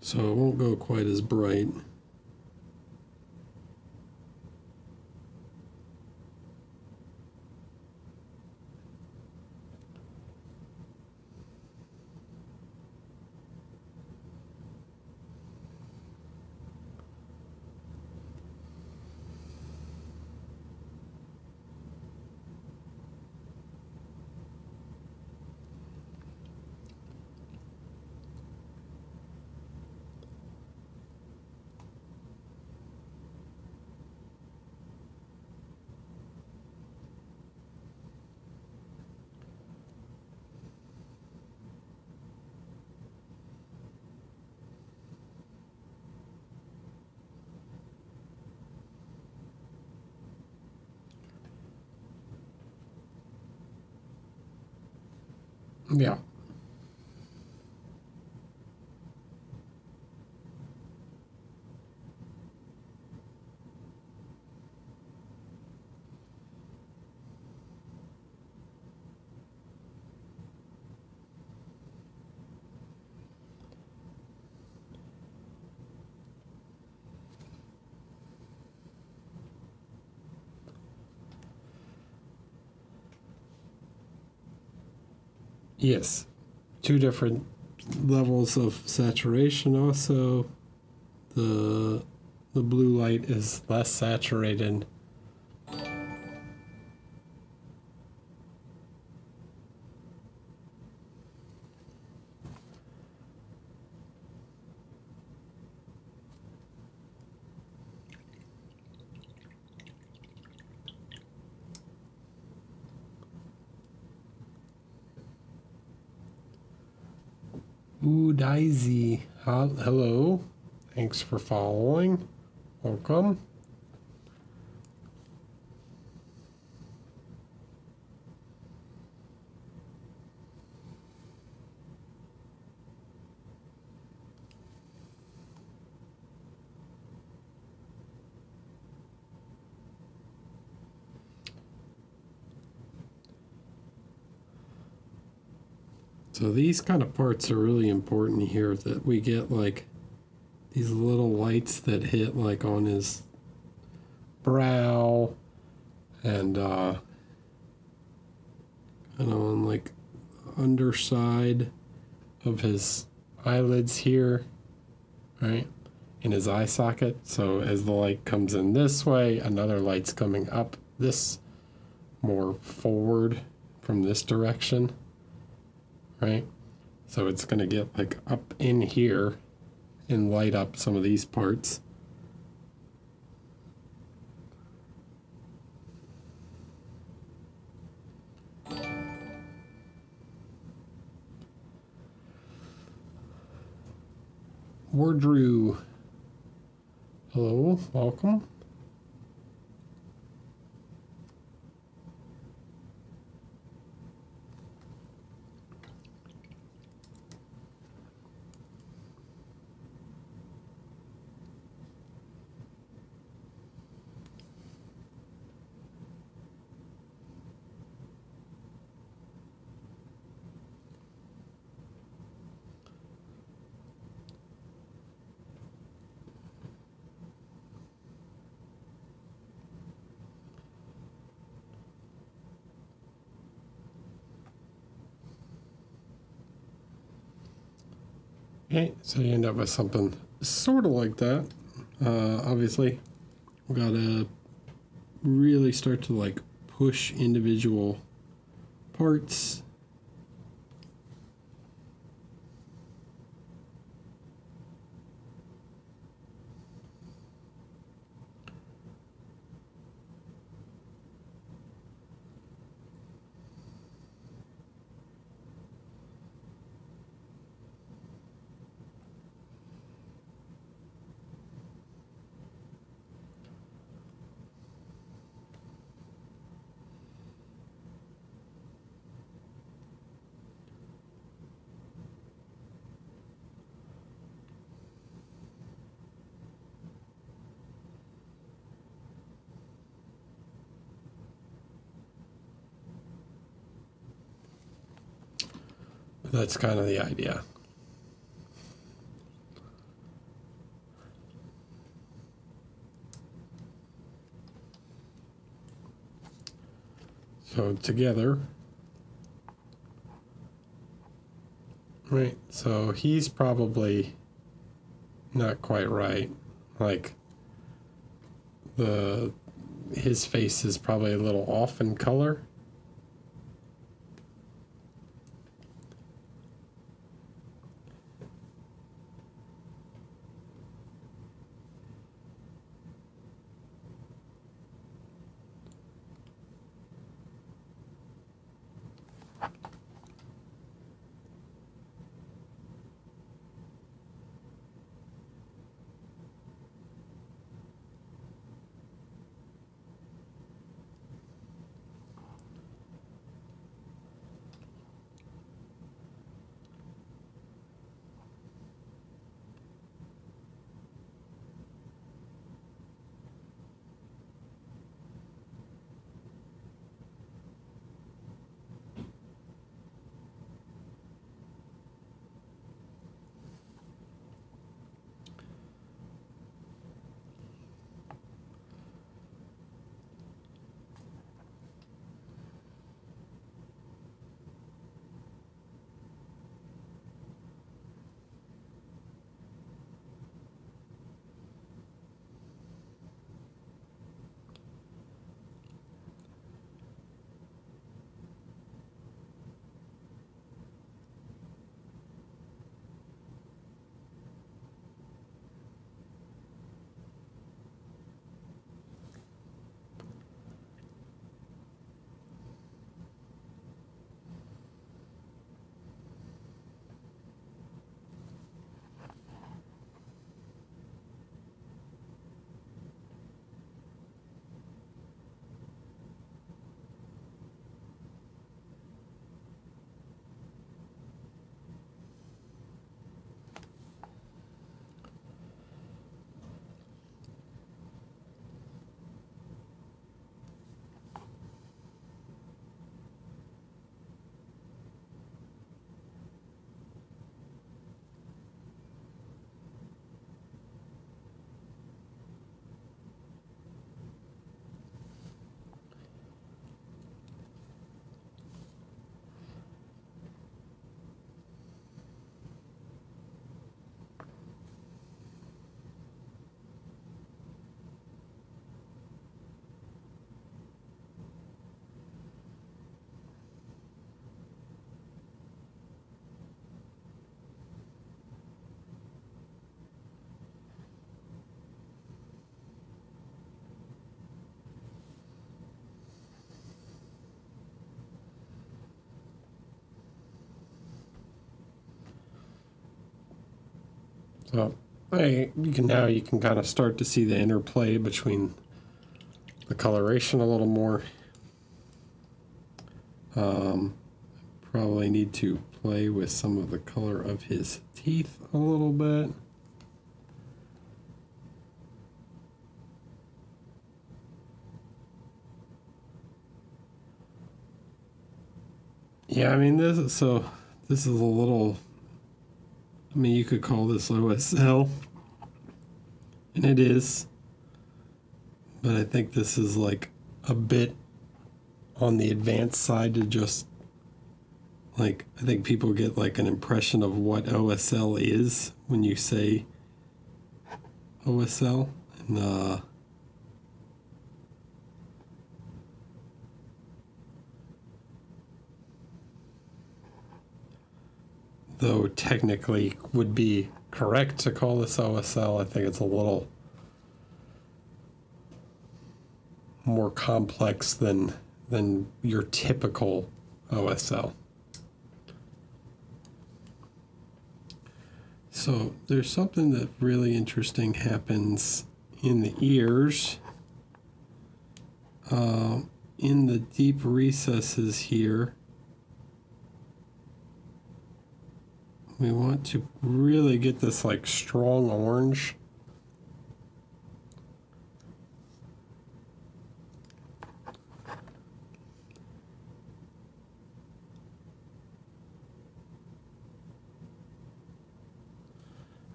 So it won't go quite as bright. Yeah. Yes. Two different levels of saturation also. The the blue light is less saturated. Daisy. Hello. Thanks for following. Welcome. So these kind of parts are really important here that we get like these little lights that hit like on his brow and uh kind of on like underside of his eyelids here, right? In his eye socket. So as the light comes in this way, another light's coming up this more forward from this direction right? So it's going to get like up in here and light up some of these parts. Wardrew. Hello, welcome. Okay, so you end up with something sort of like that. Uh, obviously, we gotta really start to like push individual parts That's kind of the idea. So together, right? So he's probably not quite right. Like the his face is probably a little off in color. So I, you can now you can kind of start to see the interplay between the coloration a little more. Um, probably need to play with some of the color of his teeth a little bit. Yeah, I mean this is so this is a little I mean, you could call this OSL, and it is, but I think this is like a bit on the advanced side to just like I think people get like an impression of what OSL is when you say OSL, and uh, though technically would be correct to call this OSL, I think it's a little more complex than than your typical OSL. So there's something that really interesting happens in the ears, uh, in the deep recesses here. We want to really get this like strong orange.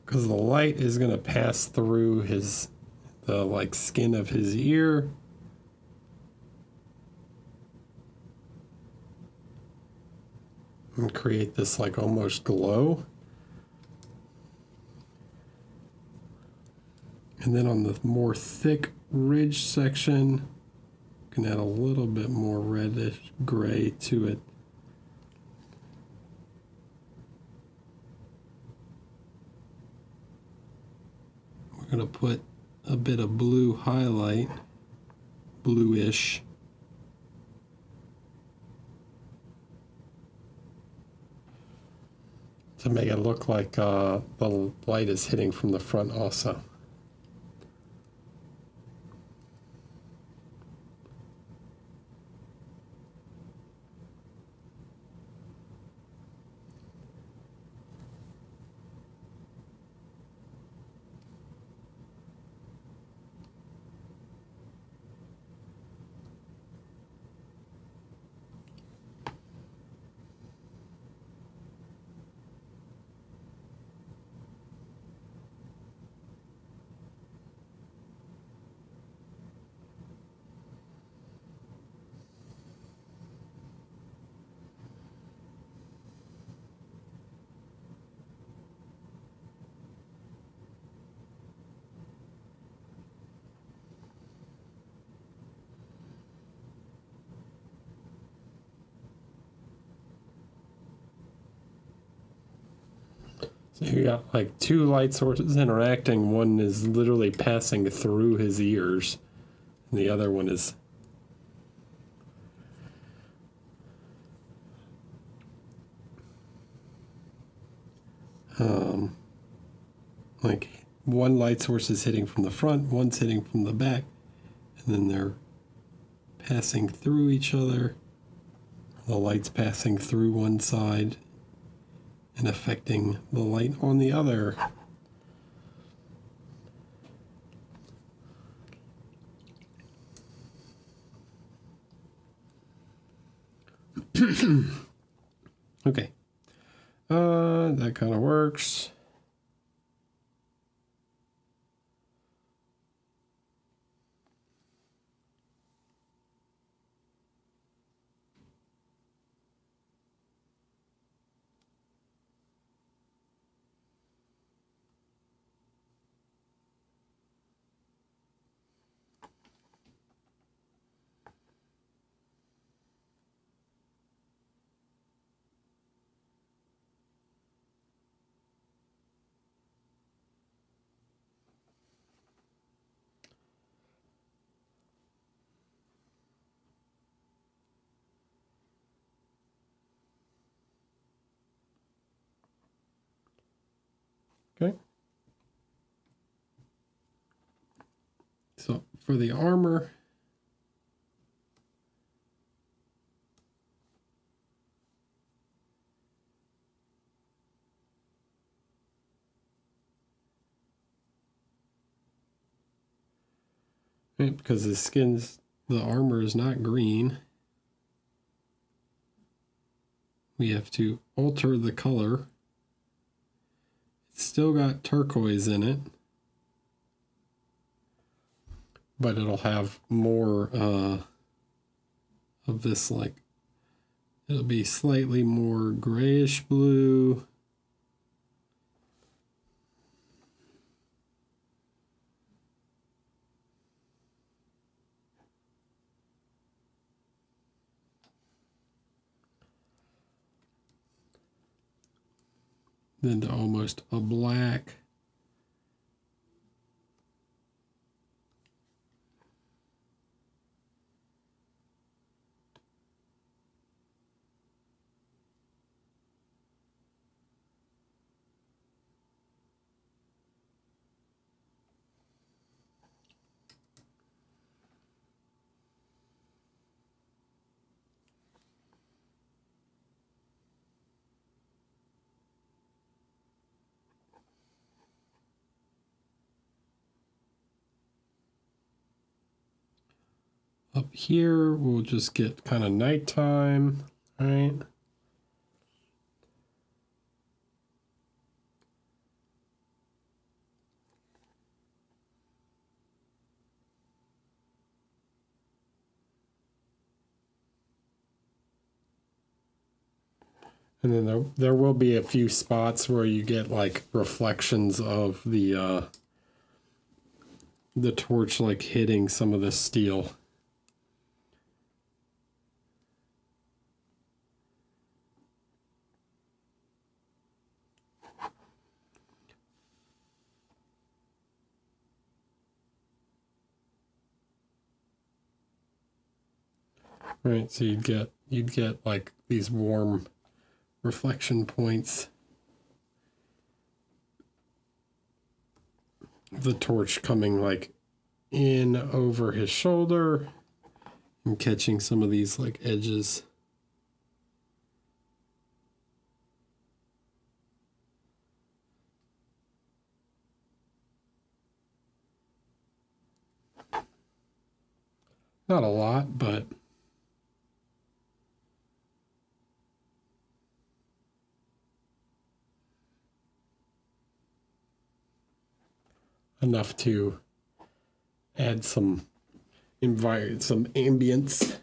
Because the light is going to pass through his, the like skin of his ear. And create this like almost glow and then on the more thick ridge section can add a little bit more reddish gray to it We're going to put a bit of blue highlight, bluish. To make it look like uh, the light is hitting from the front also. Got like two light sources interacting. One is literally passing through his ears, and the other one is. Um, like one light source is hitting from the front, one's hitting from the back, and then they're passing through each other. The light's passing through one side and affecting the light on the other. okay. Uh, that kind of works. Okay. So for the armor, right, because the skin's, the armor is not green. We have to alter the color still got turquoise in it. But it'll have more uh, of this, like, it'll be slightly more grayish blue. Then to almost a black. Up here, we'll just get kind of nighttime, right? And then there, there will be a few spots where you get like reflections of the uh, the torch like hitting some of the steel. Right, so you'd get you'd get like these warm reflection points. The torch coming like in over his shoulder and catching some of these like edges. Not a lot, but enough to add some invite some ambience.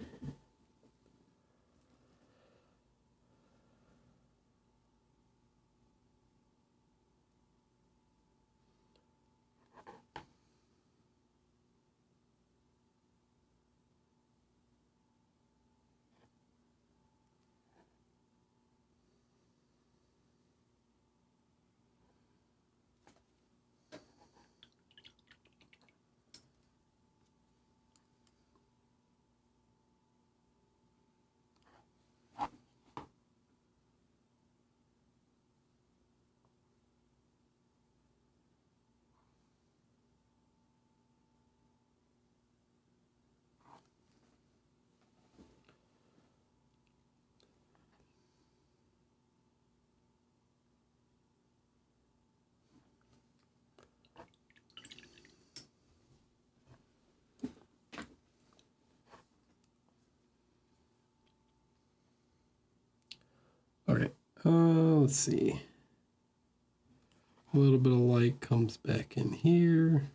Okay, uh, let's see. A little bit of light comes back in here.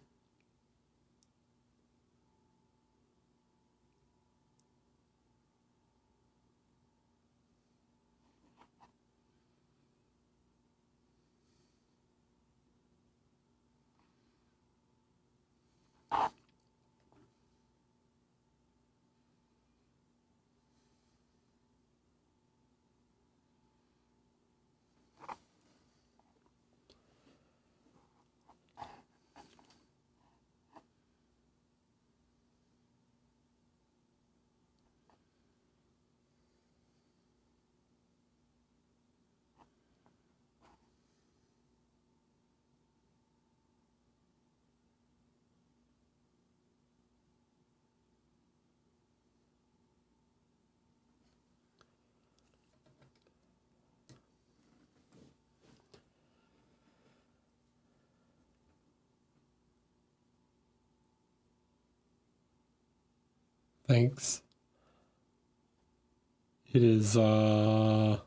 Thanks. It is, uh,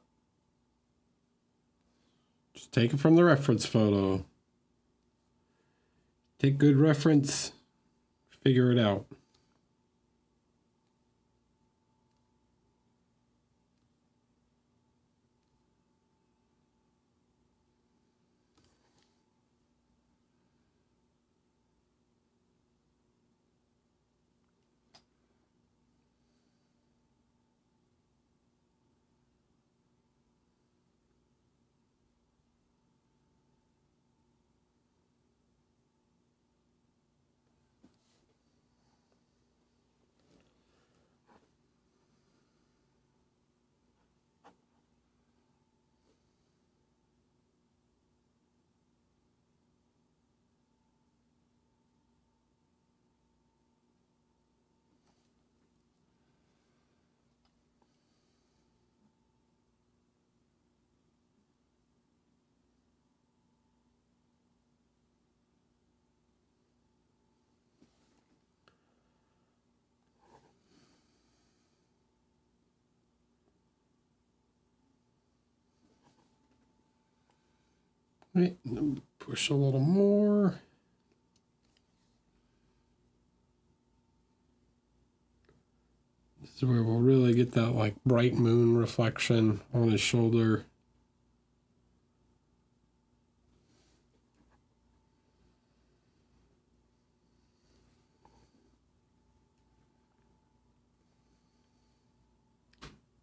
just take it from the reference photo. Take good reference, figure it out. Right, push a little more. This is where we will really get that like bright moon reflection on his shoulder.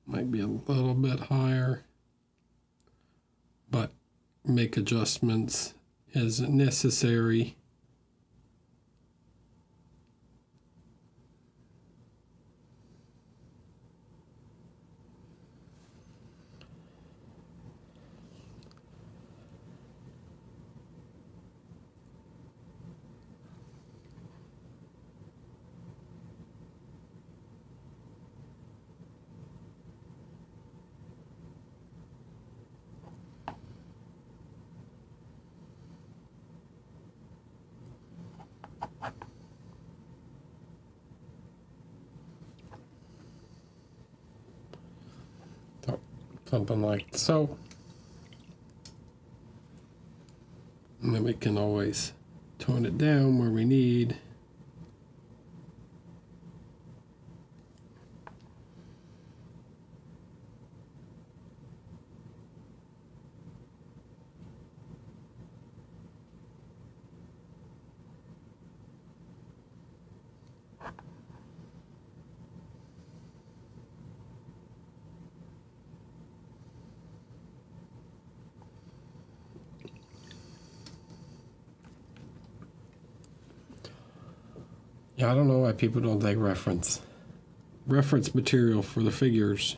Might be a little bit higher, but make adjustments as necessary. Something like so. And then we can always tone it down where we need. Yeah, I don't know why people don't take reference. Reference material for the figures.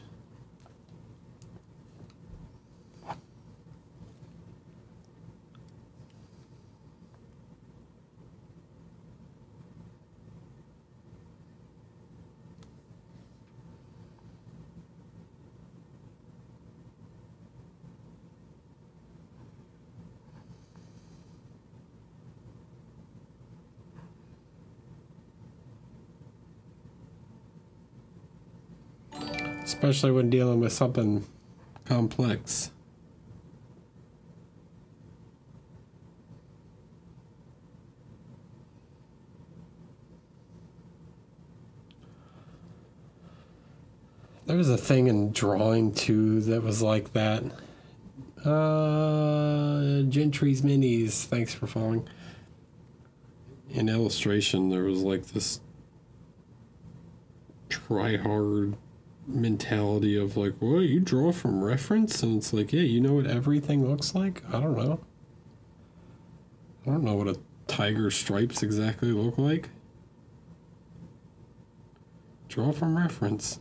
Especially when dealing with something complex. There was a thing in drawing too that was like that. Uh, Gentry's Minis, thanks for following. In illustration, there was like this try hard mentality of like, well, you draw from reference, and it's like, yeah, you know what everything looks like. I don't know. I don't know what a tiger stripes exactly look like. Draw from reference.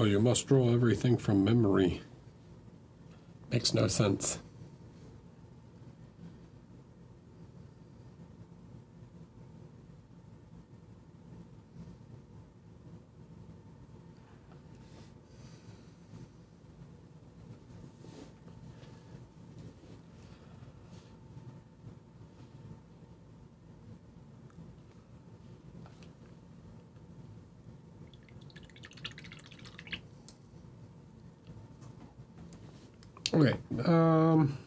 Oh, you must draw everything from memory. Makes no sense. Okay, um,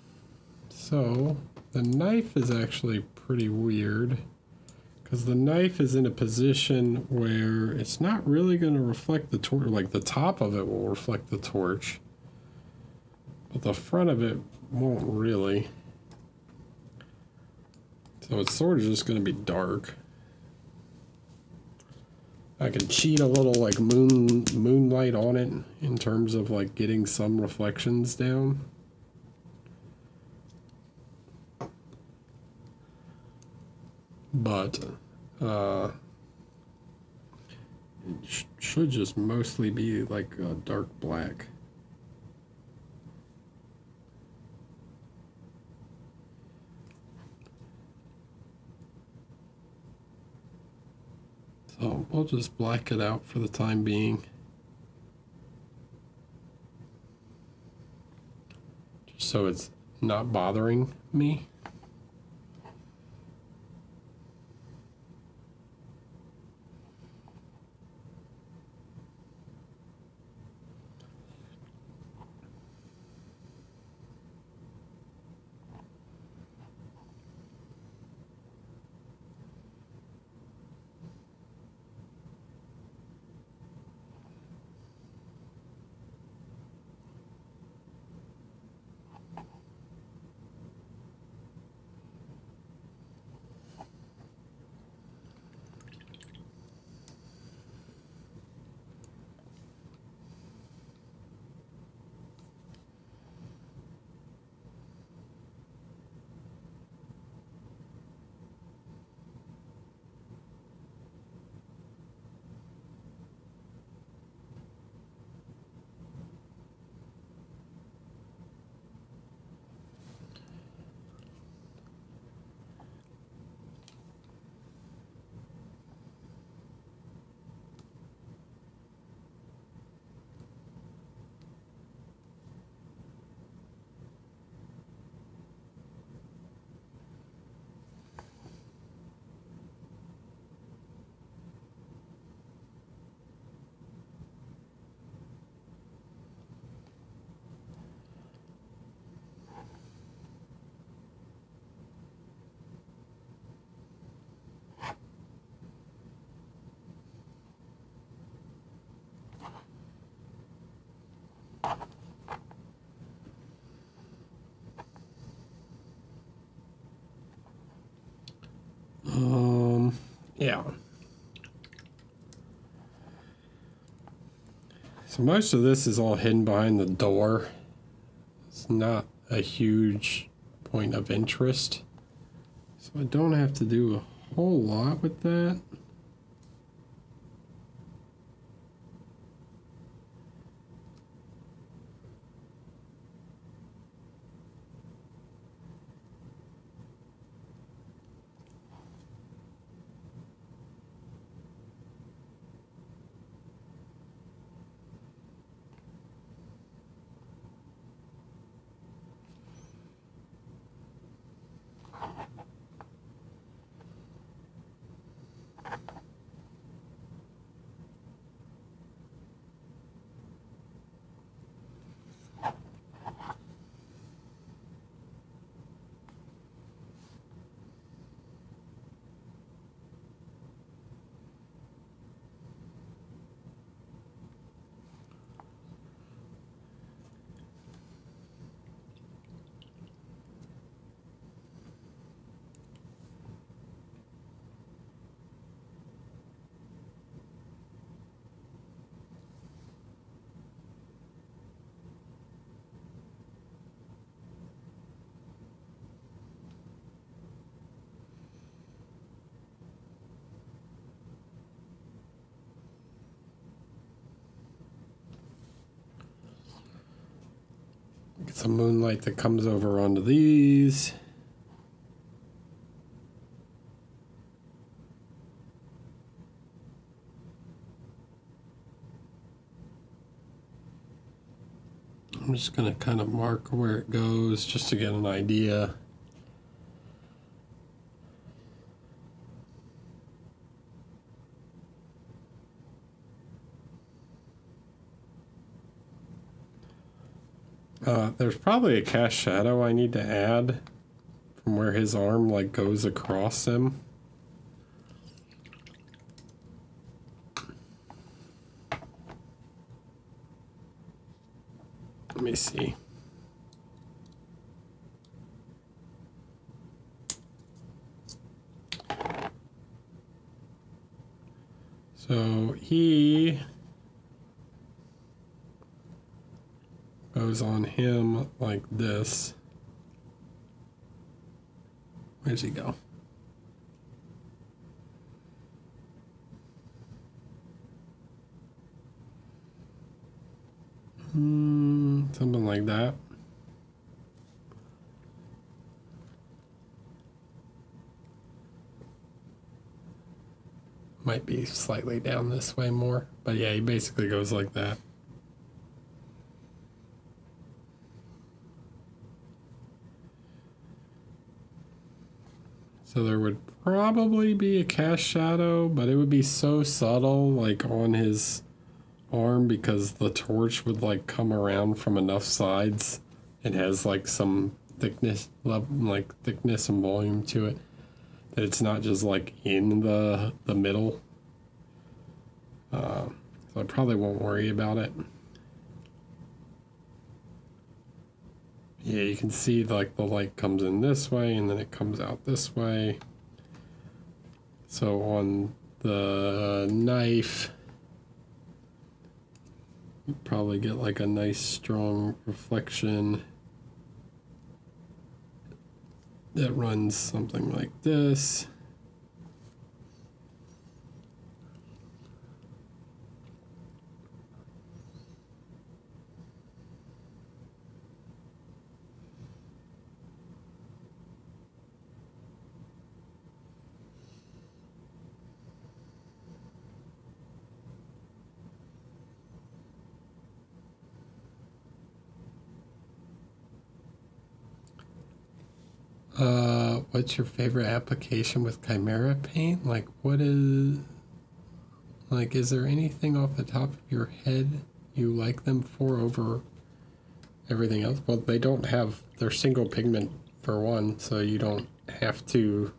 so the knife is actually pretty weird because the knife is in a position where it's not really going to reflect the torch, like the top of it will reflect the torch, but the front of it won't really. So it's sort of just going to be dark. I can cheat a little like moon moonlight on it in terms of like getting some reflections down. But uh, it sh should just mostly be like dark black. So we'll just black it out for the time being. Just so it's not bothering me. So most of this is all hidden behind the door. It's not a huge point of interest. So I don't have to do a whole lot with that. Some moonlight that comes over onto these. I'm just going to kind of mark where it goes just to get an idea. Uh, there's probably a cast shadow I need to add from where his arm like goes across him. Let me see. So he goes on him like this. Where's he go? Hmm, something like that. Might be slightly down this way more, but yeah, he basically goes like that. So there would probably be a cast shadow, but it would be so subtle, like on his arm, because the torch would like come around from enough sides. It has like some thickness, like thickness and volume to it, that it's not just like in the the middle. Uh, so I probably won't worry about it. Yeah, you can see like the light comes in this way and then it comes out this way. So on the knife, you probably get like a nice strong reflection that runs something like this. Uh, what's your favorite application with Kimera Paint? Like, what is, like, is there anything off the top of your head you like them for over everything else? Well, they don't have, they're single pigment for one, so you don't have to,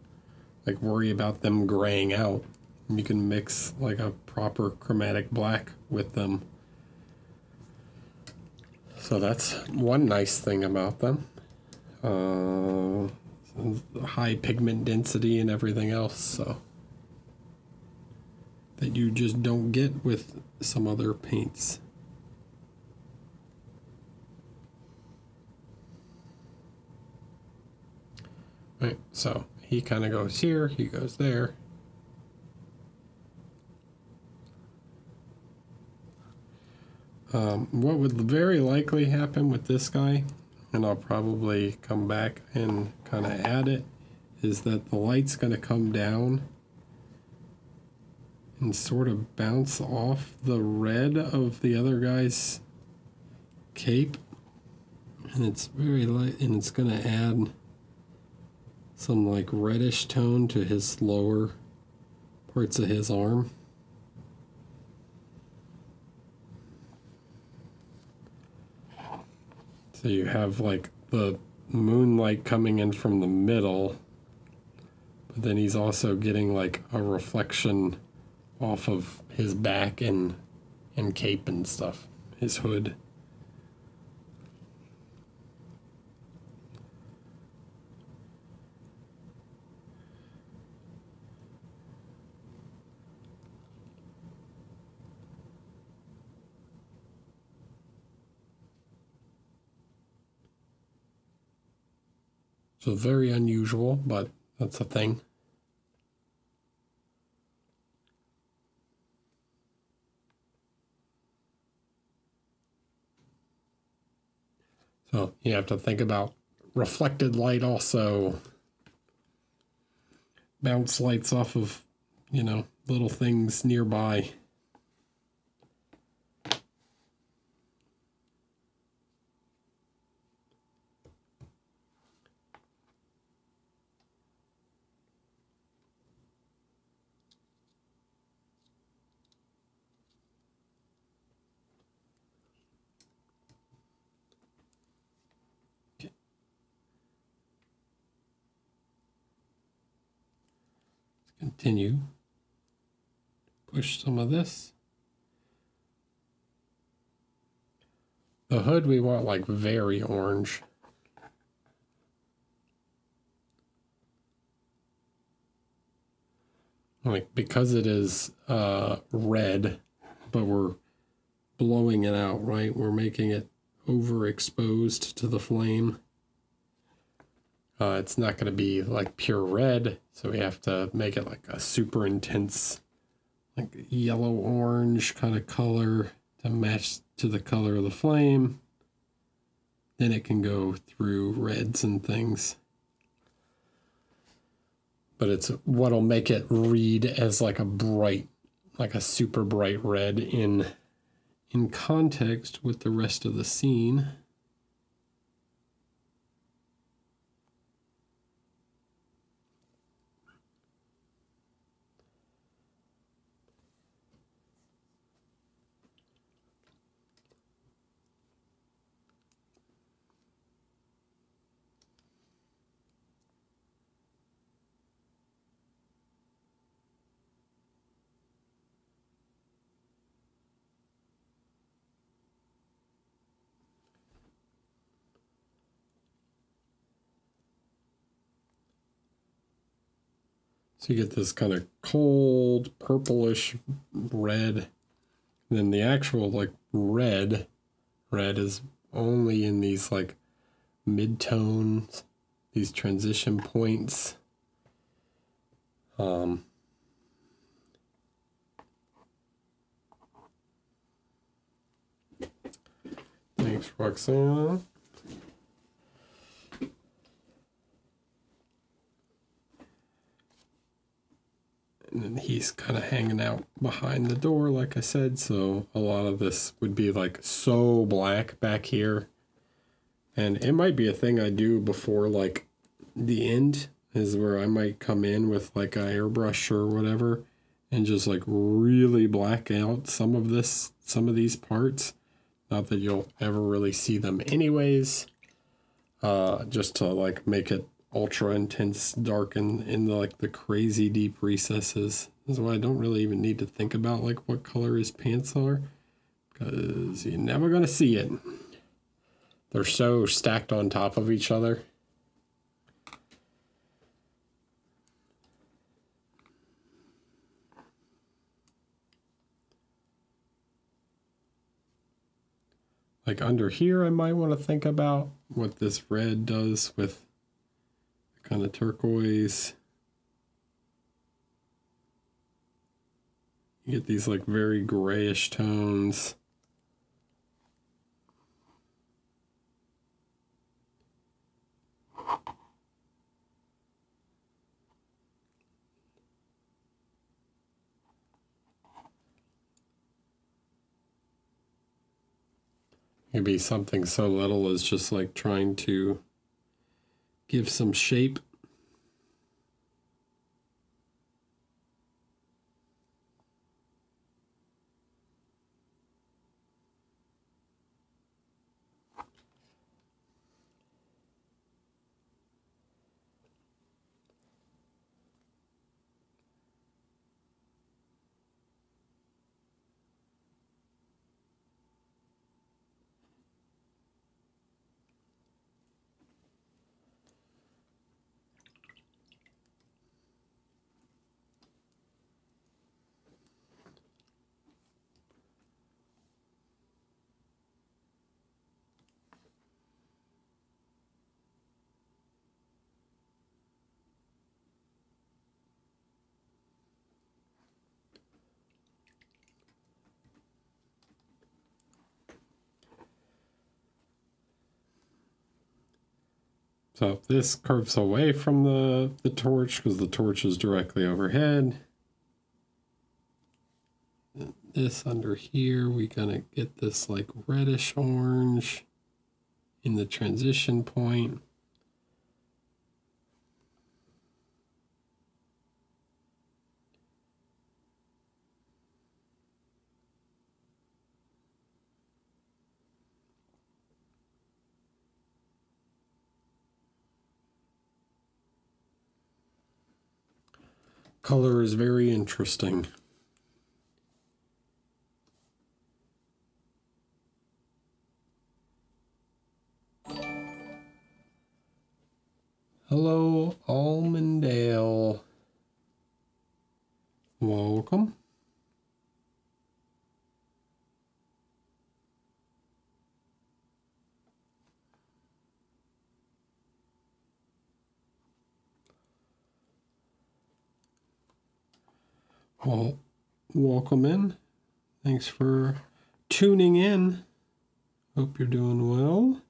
like, worry about them graying out. You can mix, like, a proper chromatic black with them. So that's one nice thing about them. Uh, high pigment density and everything else, so that you just don't get with some other paints. Right, so he kind of goes here, he goes there. Um, what would very likely happen with this guy, and I'll probably come back and kind of add it, is that the light's going to come down and sort of bounce off the red of the other guy's cape. And it's very light, and it's going to add some like reddish tone to his lower parts of his arm. So you have like the moonlight coming in from the middle, but then he's also getting like a reflection off of his back and and cape and stuff, his hood. So very unusual, but that's a thing. So you have to think about reflected light also. Bounce lights off of, you know, little things nearby. Continue. Push some of this. The hood we want like very orange. Like because it is uh, red, but we're blowing it out, right? We're making it overexposed to the flame. Uh, it's not going to be like pure red, so we have to make it like a super intense, like yellow orange kind of color to match to the color of the flame. Then it can go through reds and things. But it's what'll make it read as like a bright, like a super bright red in in context with the rest of the scene. You get this kind of cold purplish red. And then the actual like red, red is only in these like mid-tones, these transition points. Um, thanks, Roxanne. And he's kind of hanging out behind the door, like I said. So a lot of this would be like so black back here. And it might be a thing I do before like the end is where I might come in with like a airbrush or whatever and just like really black out some of this, some of these parts. Not that you'll ever really see them anyways. Uh, just to like make it ultra intense dark and in the, like the crazy deep recesses. is why I don't really even need to think about like what color his pants are because you're never going to see it. They're so stacked on top of each other. Like under here, I might want to think about what this red does with kind of turquoise. You get these like very grayish tones. Maybe something so little as just like trying to give some shape. So if this curves away from the, the torch because the torch is directly overhead. This under here, we're gonna get this like reddish orange in the transition point. Color is very interesting. Welcome in. Thanks for tuning in. Hope you're doing well.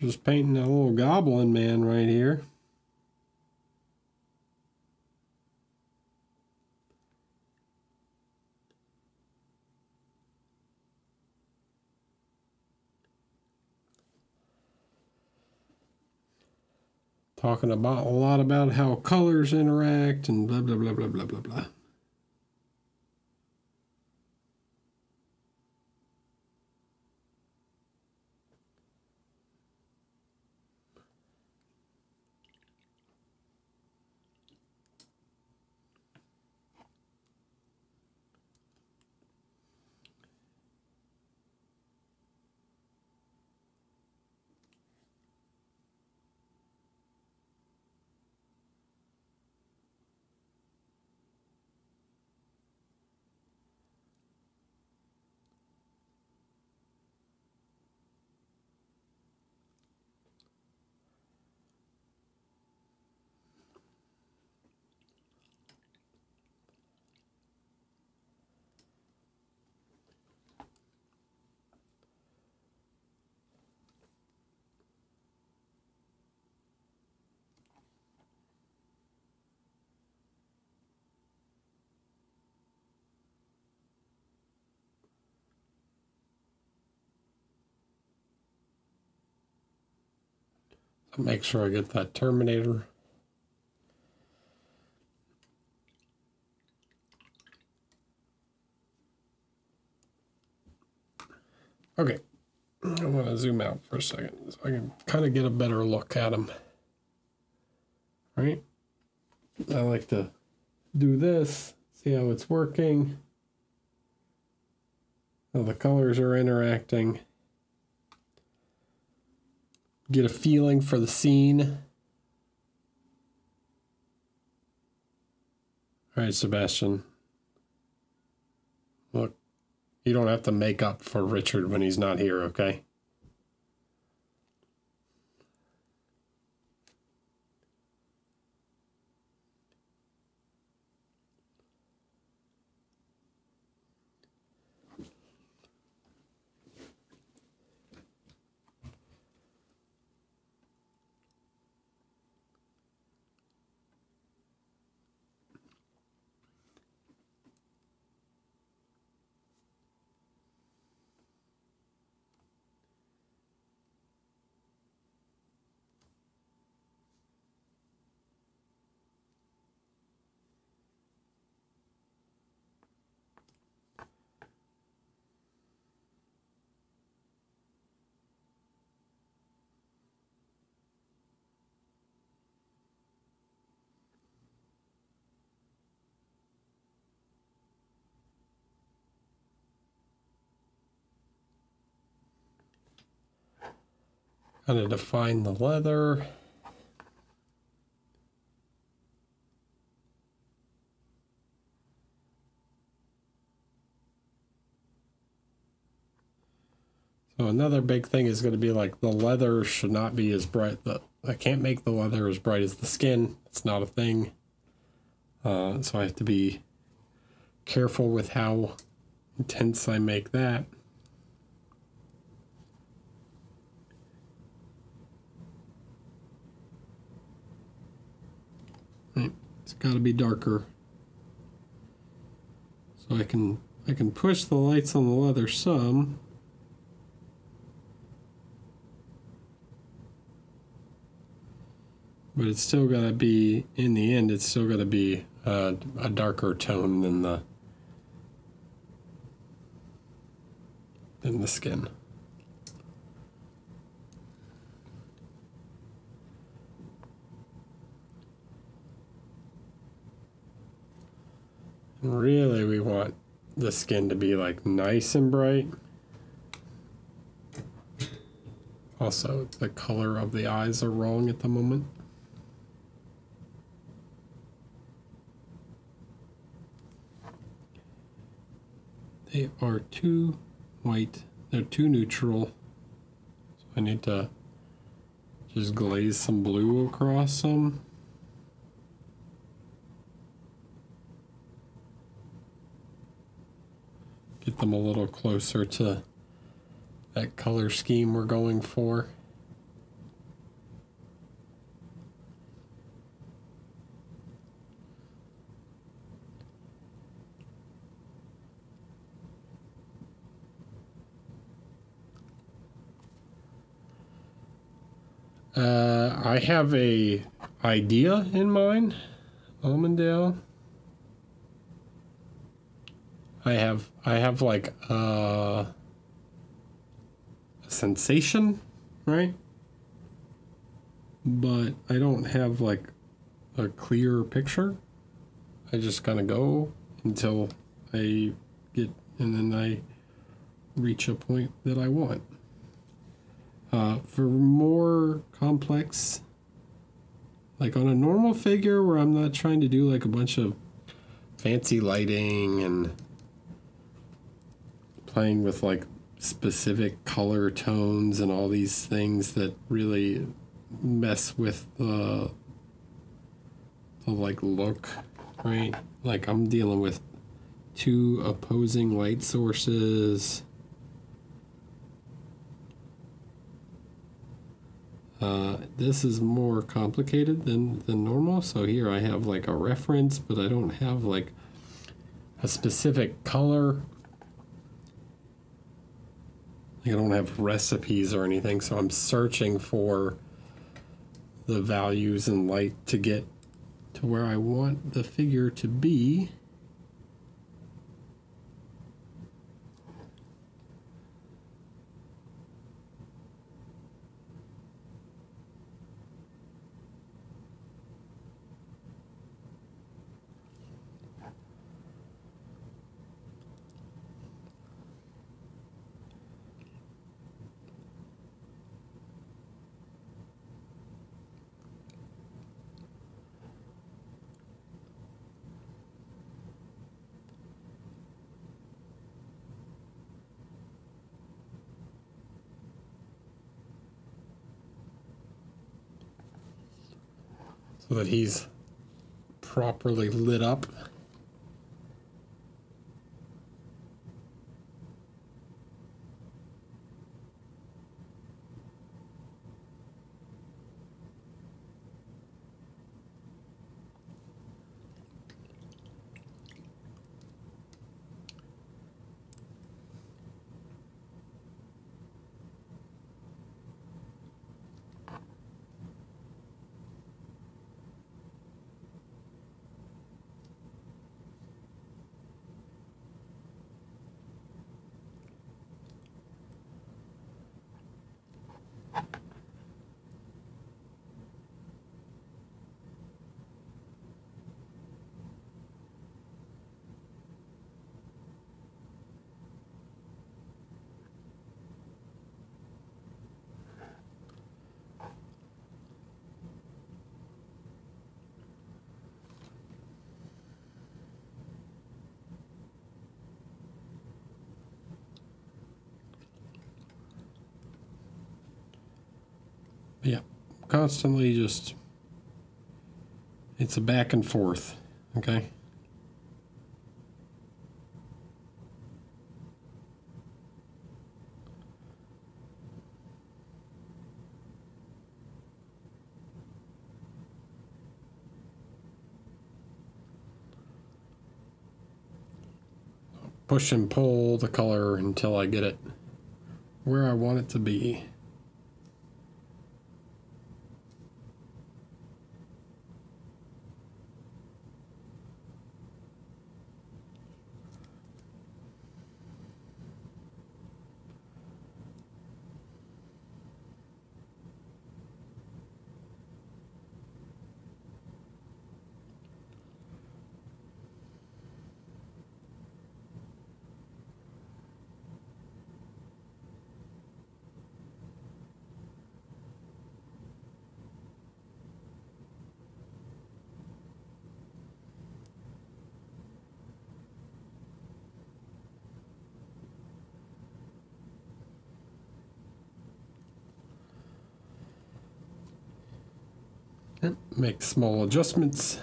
Just painting a little goblin man right here. Talking about a lot about how colors interact and blah blah blah blah blah blah blah. Make sure I get that Terminator. Okay, I want to zoom out for a second so I can kind of get a better look at them. Right? I like to do this, see how it's working, how the colors are interacting get a feeling for the scene. All right, Sebastian. Look, You don't have to make up for Richard when he's not here, okay? Kind of define the leather. So another big thing is going to be like the leather should not be as bright. The, I can't make the leather as bright as the skin. It's not a thing. Uh, so I have to be careful with how intense I make that. It's got to be darker. So I can I can push the lights on the leather some. But it's still got to be, in the end, it's still got to be a darker tone than the than the skin. Really, we want the skin to be like nice and bright. Also, the color of the eyes are wrong at the moment. They are too white. They're too neutral. So I need to just glaze some blue across them. Get them a little closer to that color scheme we're going for. Uh, I have a idea in mind, Almondale. I have I have like uh, a sensation, right? But I don't have like a clear picture. I just kind of go until I get, and then I reach a point that I want. Uh, for more complex, like on a normal figure where I'm not trying to do like a bunch of fancy lighting and playing with like specific color tones and all these things that really mess with the the like look, right? Like I'm dealing with two opposing light sources. Uh, this is more complicated than, than normal. So here I have like a reference, but I don't have like a specific color I don't have recipes or anything, so I'm searching for the values in light to get to where I want the figure to be. So that he's properly lit up. Yeah, constantly just it's a back and forth. Okay. Push and pull the color until I get it where I want it to be. Make small adjustments.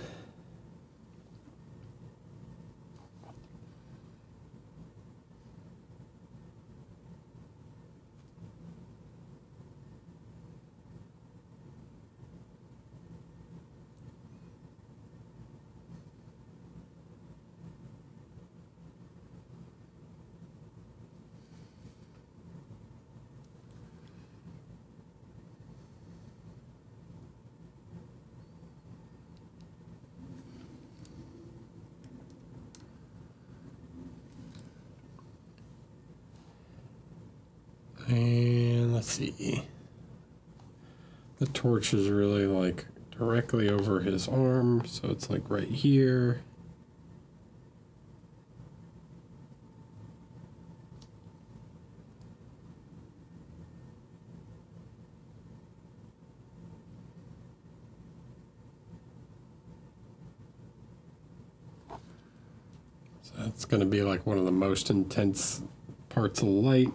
And let's see. The torch is really like directly over his arm, so it's like right here. So that's going to be like one of the most intense parts of the light.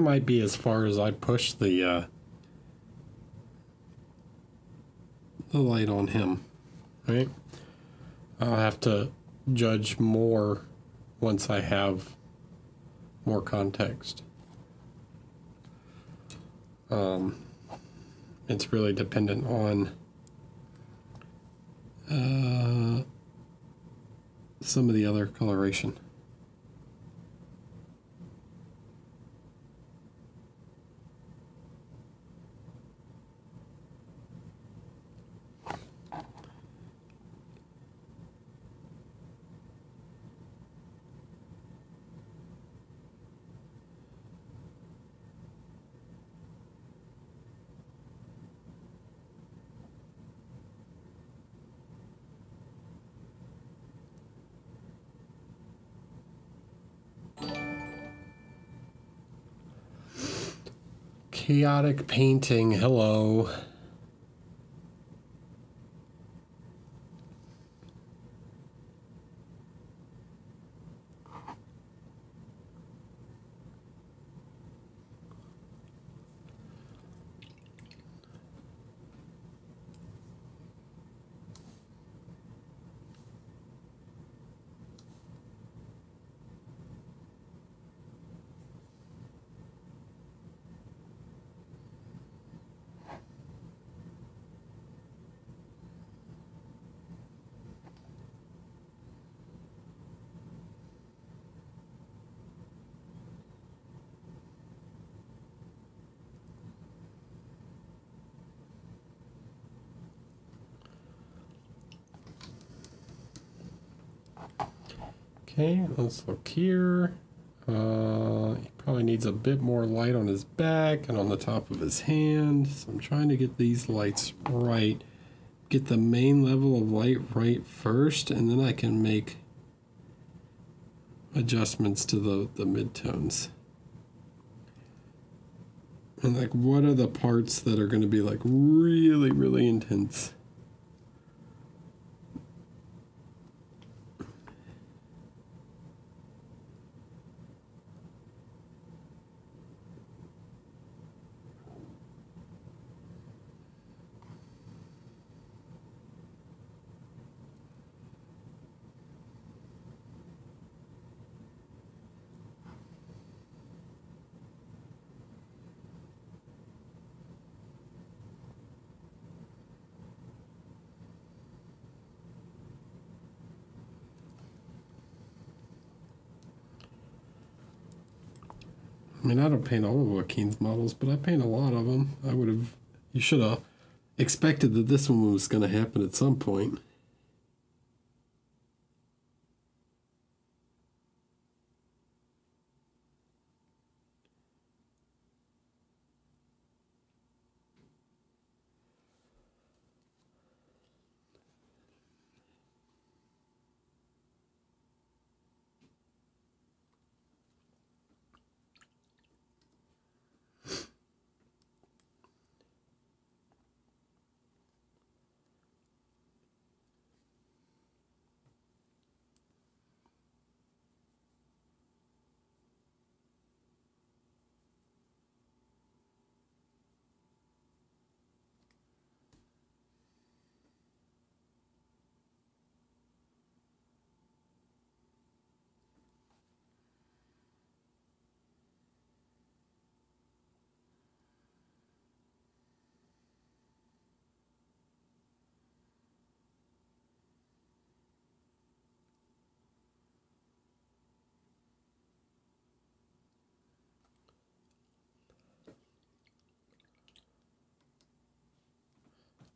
That might be as far as I push the uh, the light on him, right? I'll have to judge more once I have more context. Um, it's really dependent on uh, some of the other coloration. Chaotic painting, hello. Okay, let's look here. Uh, he probably needs a bit more light on his back and on the top of his hand. So I'm trying to get these lights right. Get the main level of light right first, and then I can make adjustments to the, the midtones. And like, what are the parts that are going to be like really, really intense? Mean, I don't paint all of Joaquin's models, but I paint a lot of them. I would have, you should have expected that this one was going to happen at some point.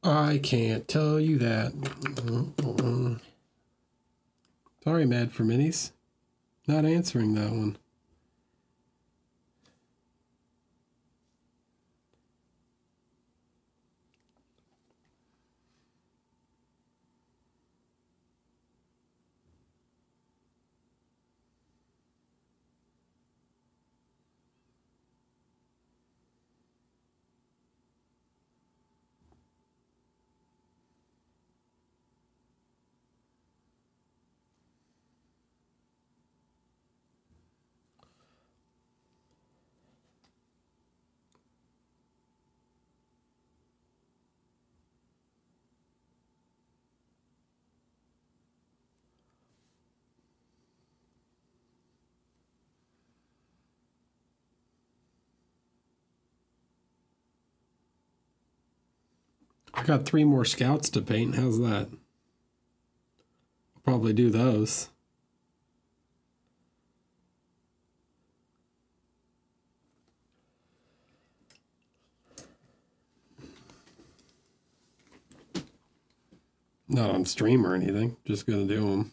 I can't tell you that. Sorry, Mad for Minis. Not answering that one. I got three more scouts to paint. How's that? I'll probably do those. Not on stream or anything. Just gonna do them.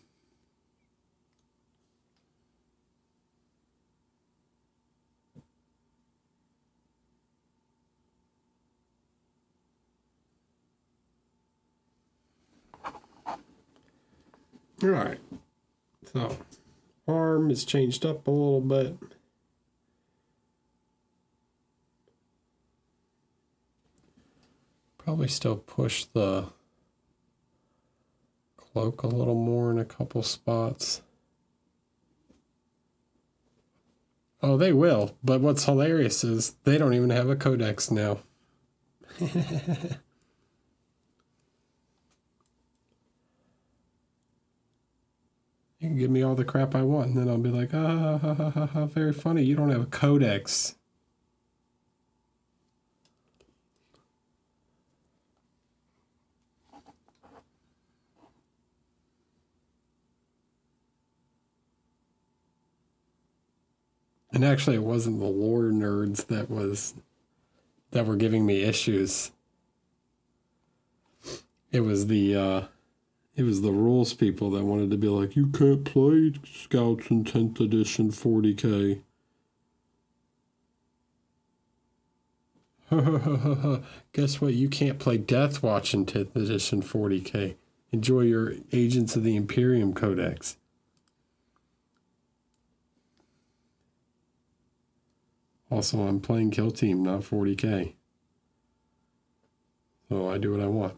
All right. So arm is changed up a little bit. probably still push the cloak a little more in a couple spots. Oh, they will. But what's hilarious is they don't even have a codex now. You can give me all the crap I want, and then I'll be like, ah, ha, ha, ha, ha, very funny. You don't have a codex. And actually, it wasn't the lore nerds that was that were giving me issues. It was the uh, it was the rules people that wanted to be like, you can't play Scouts in 10th edition 40k. Guess what? You can't play Death Watch in 10th edition 40k. Enjoy your Agents of the Imperium Codex. Also, I'm playing Kill Team, not 40k. So I do what I want.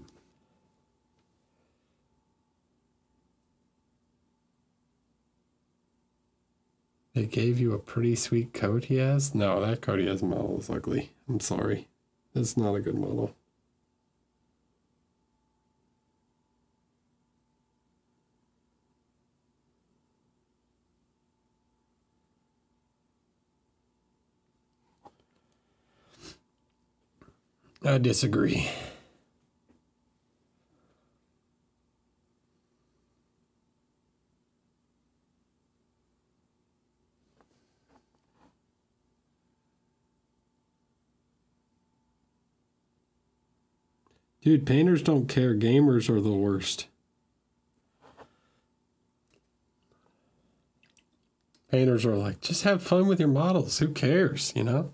They gave you a pretty sweet coat he has? No, that coat he has model is ugly. I'm sorry. It's not a good model. I disagree. Dude, painters don't care. Gamers are the worst. Painters are like, just have fun with your models. Who cares, you know?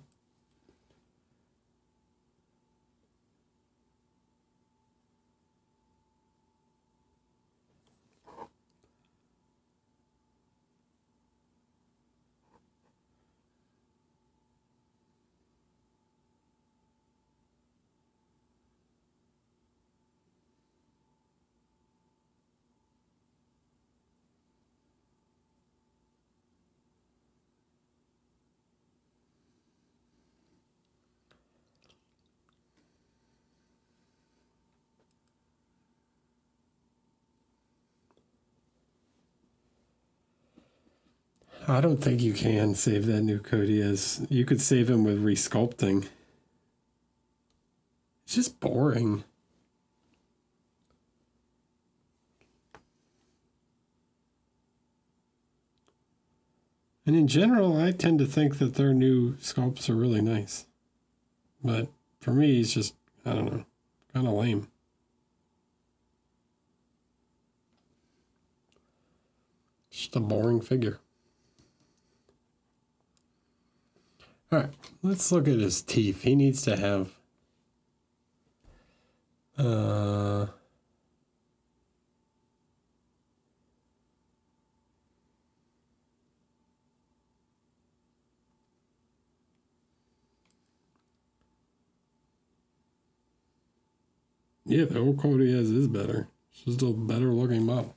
I don't think you can save that new Codiez. You could save him with resculpting. It's just boring. And in general, I tend to think that their new sculpts are really nice. But for me, he's just, I don't know, kind of lame. Just a boring figure. All right, let's look at his teeth. He needs to have. Uh, yeah, the old Cody has is better. It's just a better looking model.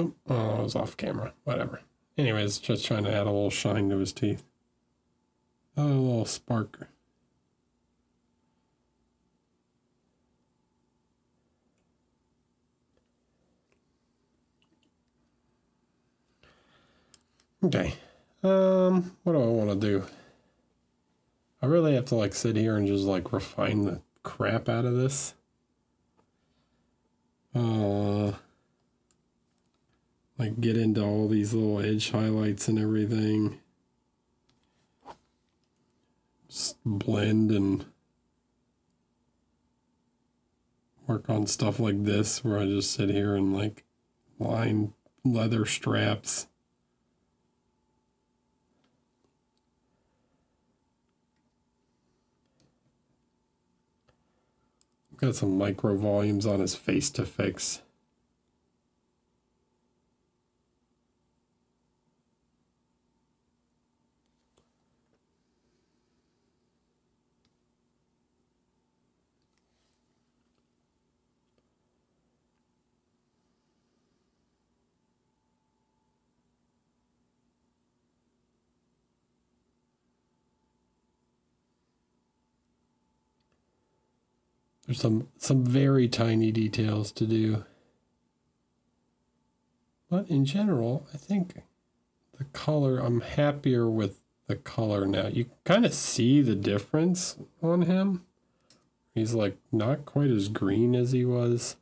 Oh, oh, I was off camera. Whatever. Anyways, just trying to add a little shine to his teeth. A little spark. Okay. Um, what do I want to do? I really have to like sit here and just like refine the crap out of this. Uh like get into all these little edge highlights and everything. Just blend and work on stuff like this where I just sit here and like line leather straps. Got some micro volumes on his face to fix. There's some some very tiny details to do. But in general, I think the color, I'm happier with the color now. You kind of see the difference on him. He's like not quite as green as he was.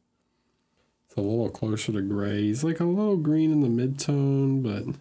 It's a little closer to gray. He's like a little green in the midtone, but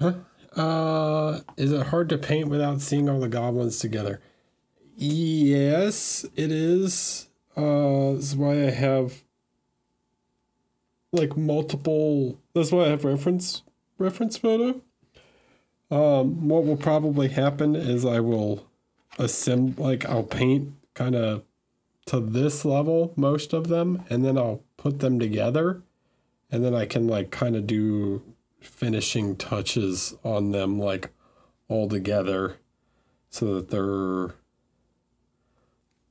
Huh? Uh, is it hard to paint without seeing all the goblins together? Yes, it is. Uh, this is why I have like multiple. That's why I have reference reference photo. Um, what will probably happen is I will assemble, like I'll paint kind of to this level most of them, and then I'll put them together, and then I can like kind of do finishing touches on them like all together so that they're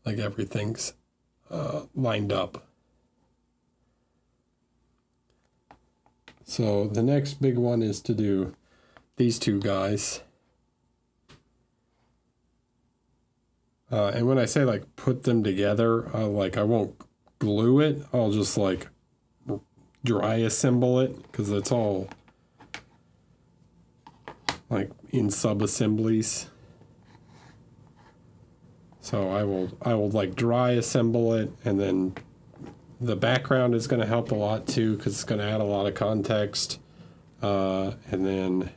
like everything's uh, lined up. So the next big one is to do these two guys. Uh, and when I say like put them together, uh, like I won't glue it. I'll just like dry assemble it because it's all like in sub assemblies. So I will I will like dry assemble it and then the background is going to help a lot too because it's going to add a lot of context. Uh, and then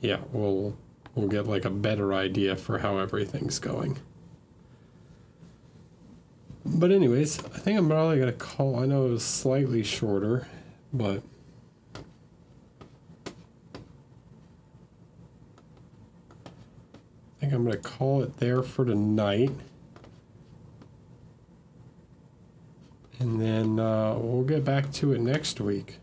yeah, we'll we'll get like a better idea for how everything's going. But anyways, I think I'm probably gonna call. I know it was slightly shorter, but think I'm going to call it there for tonight. And then uh, we'll get back to it next week.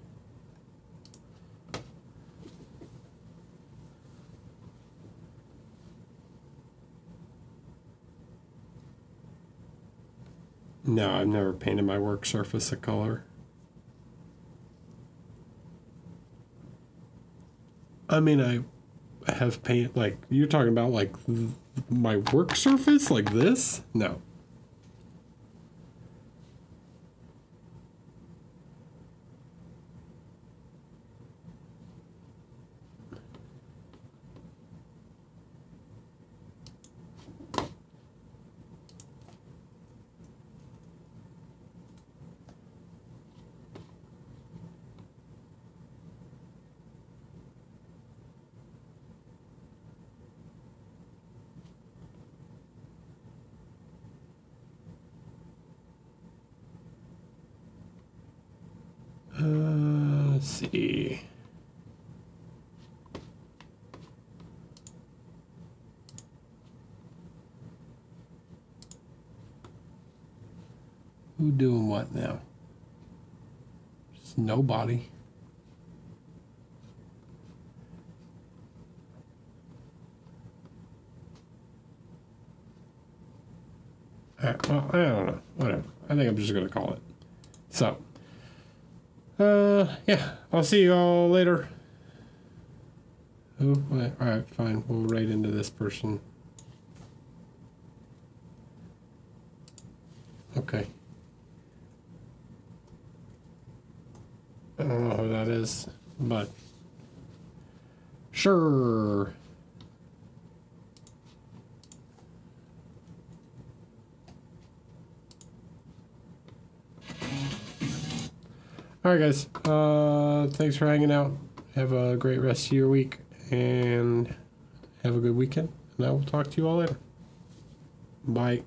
No, I've never painted my work surface a color. I mean, I have paint like you're talking about like my work surface like this? No. Uh, let's see. Who doing what now? Just nobody. Right, well, I don't know. Whatever. I think I'm just going to call it. So. Uh, yeah. I'll see you all later. Oh, all right, fine. We'll write into this person. Okay. I don't know who that is, but sure. All right, guys. Uh, thanks for hanging out. Have a great rest of your week and have a good weekend. And I will talk to you all later. Bye.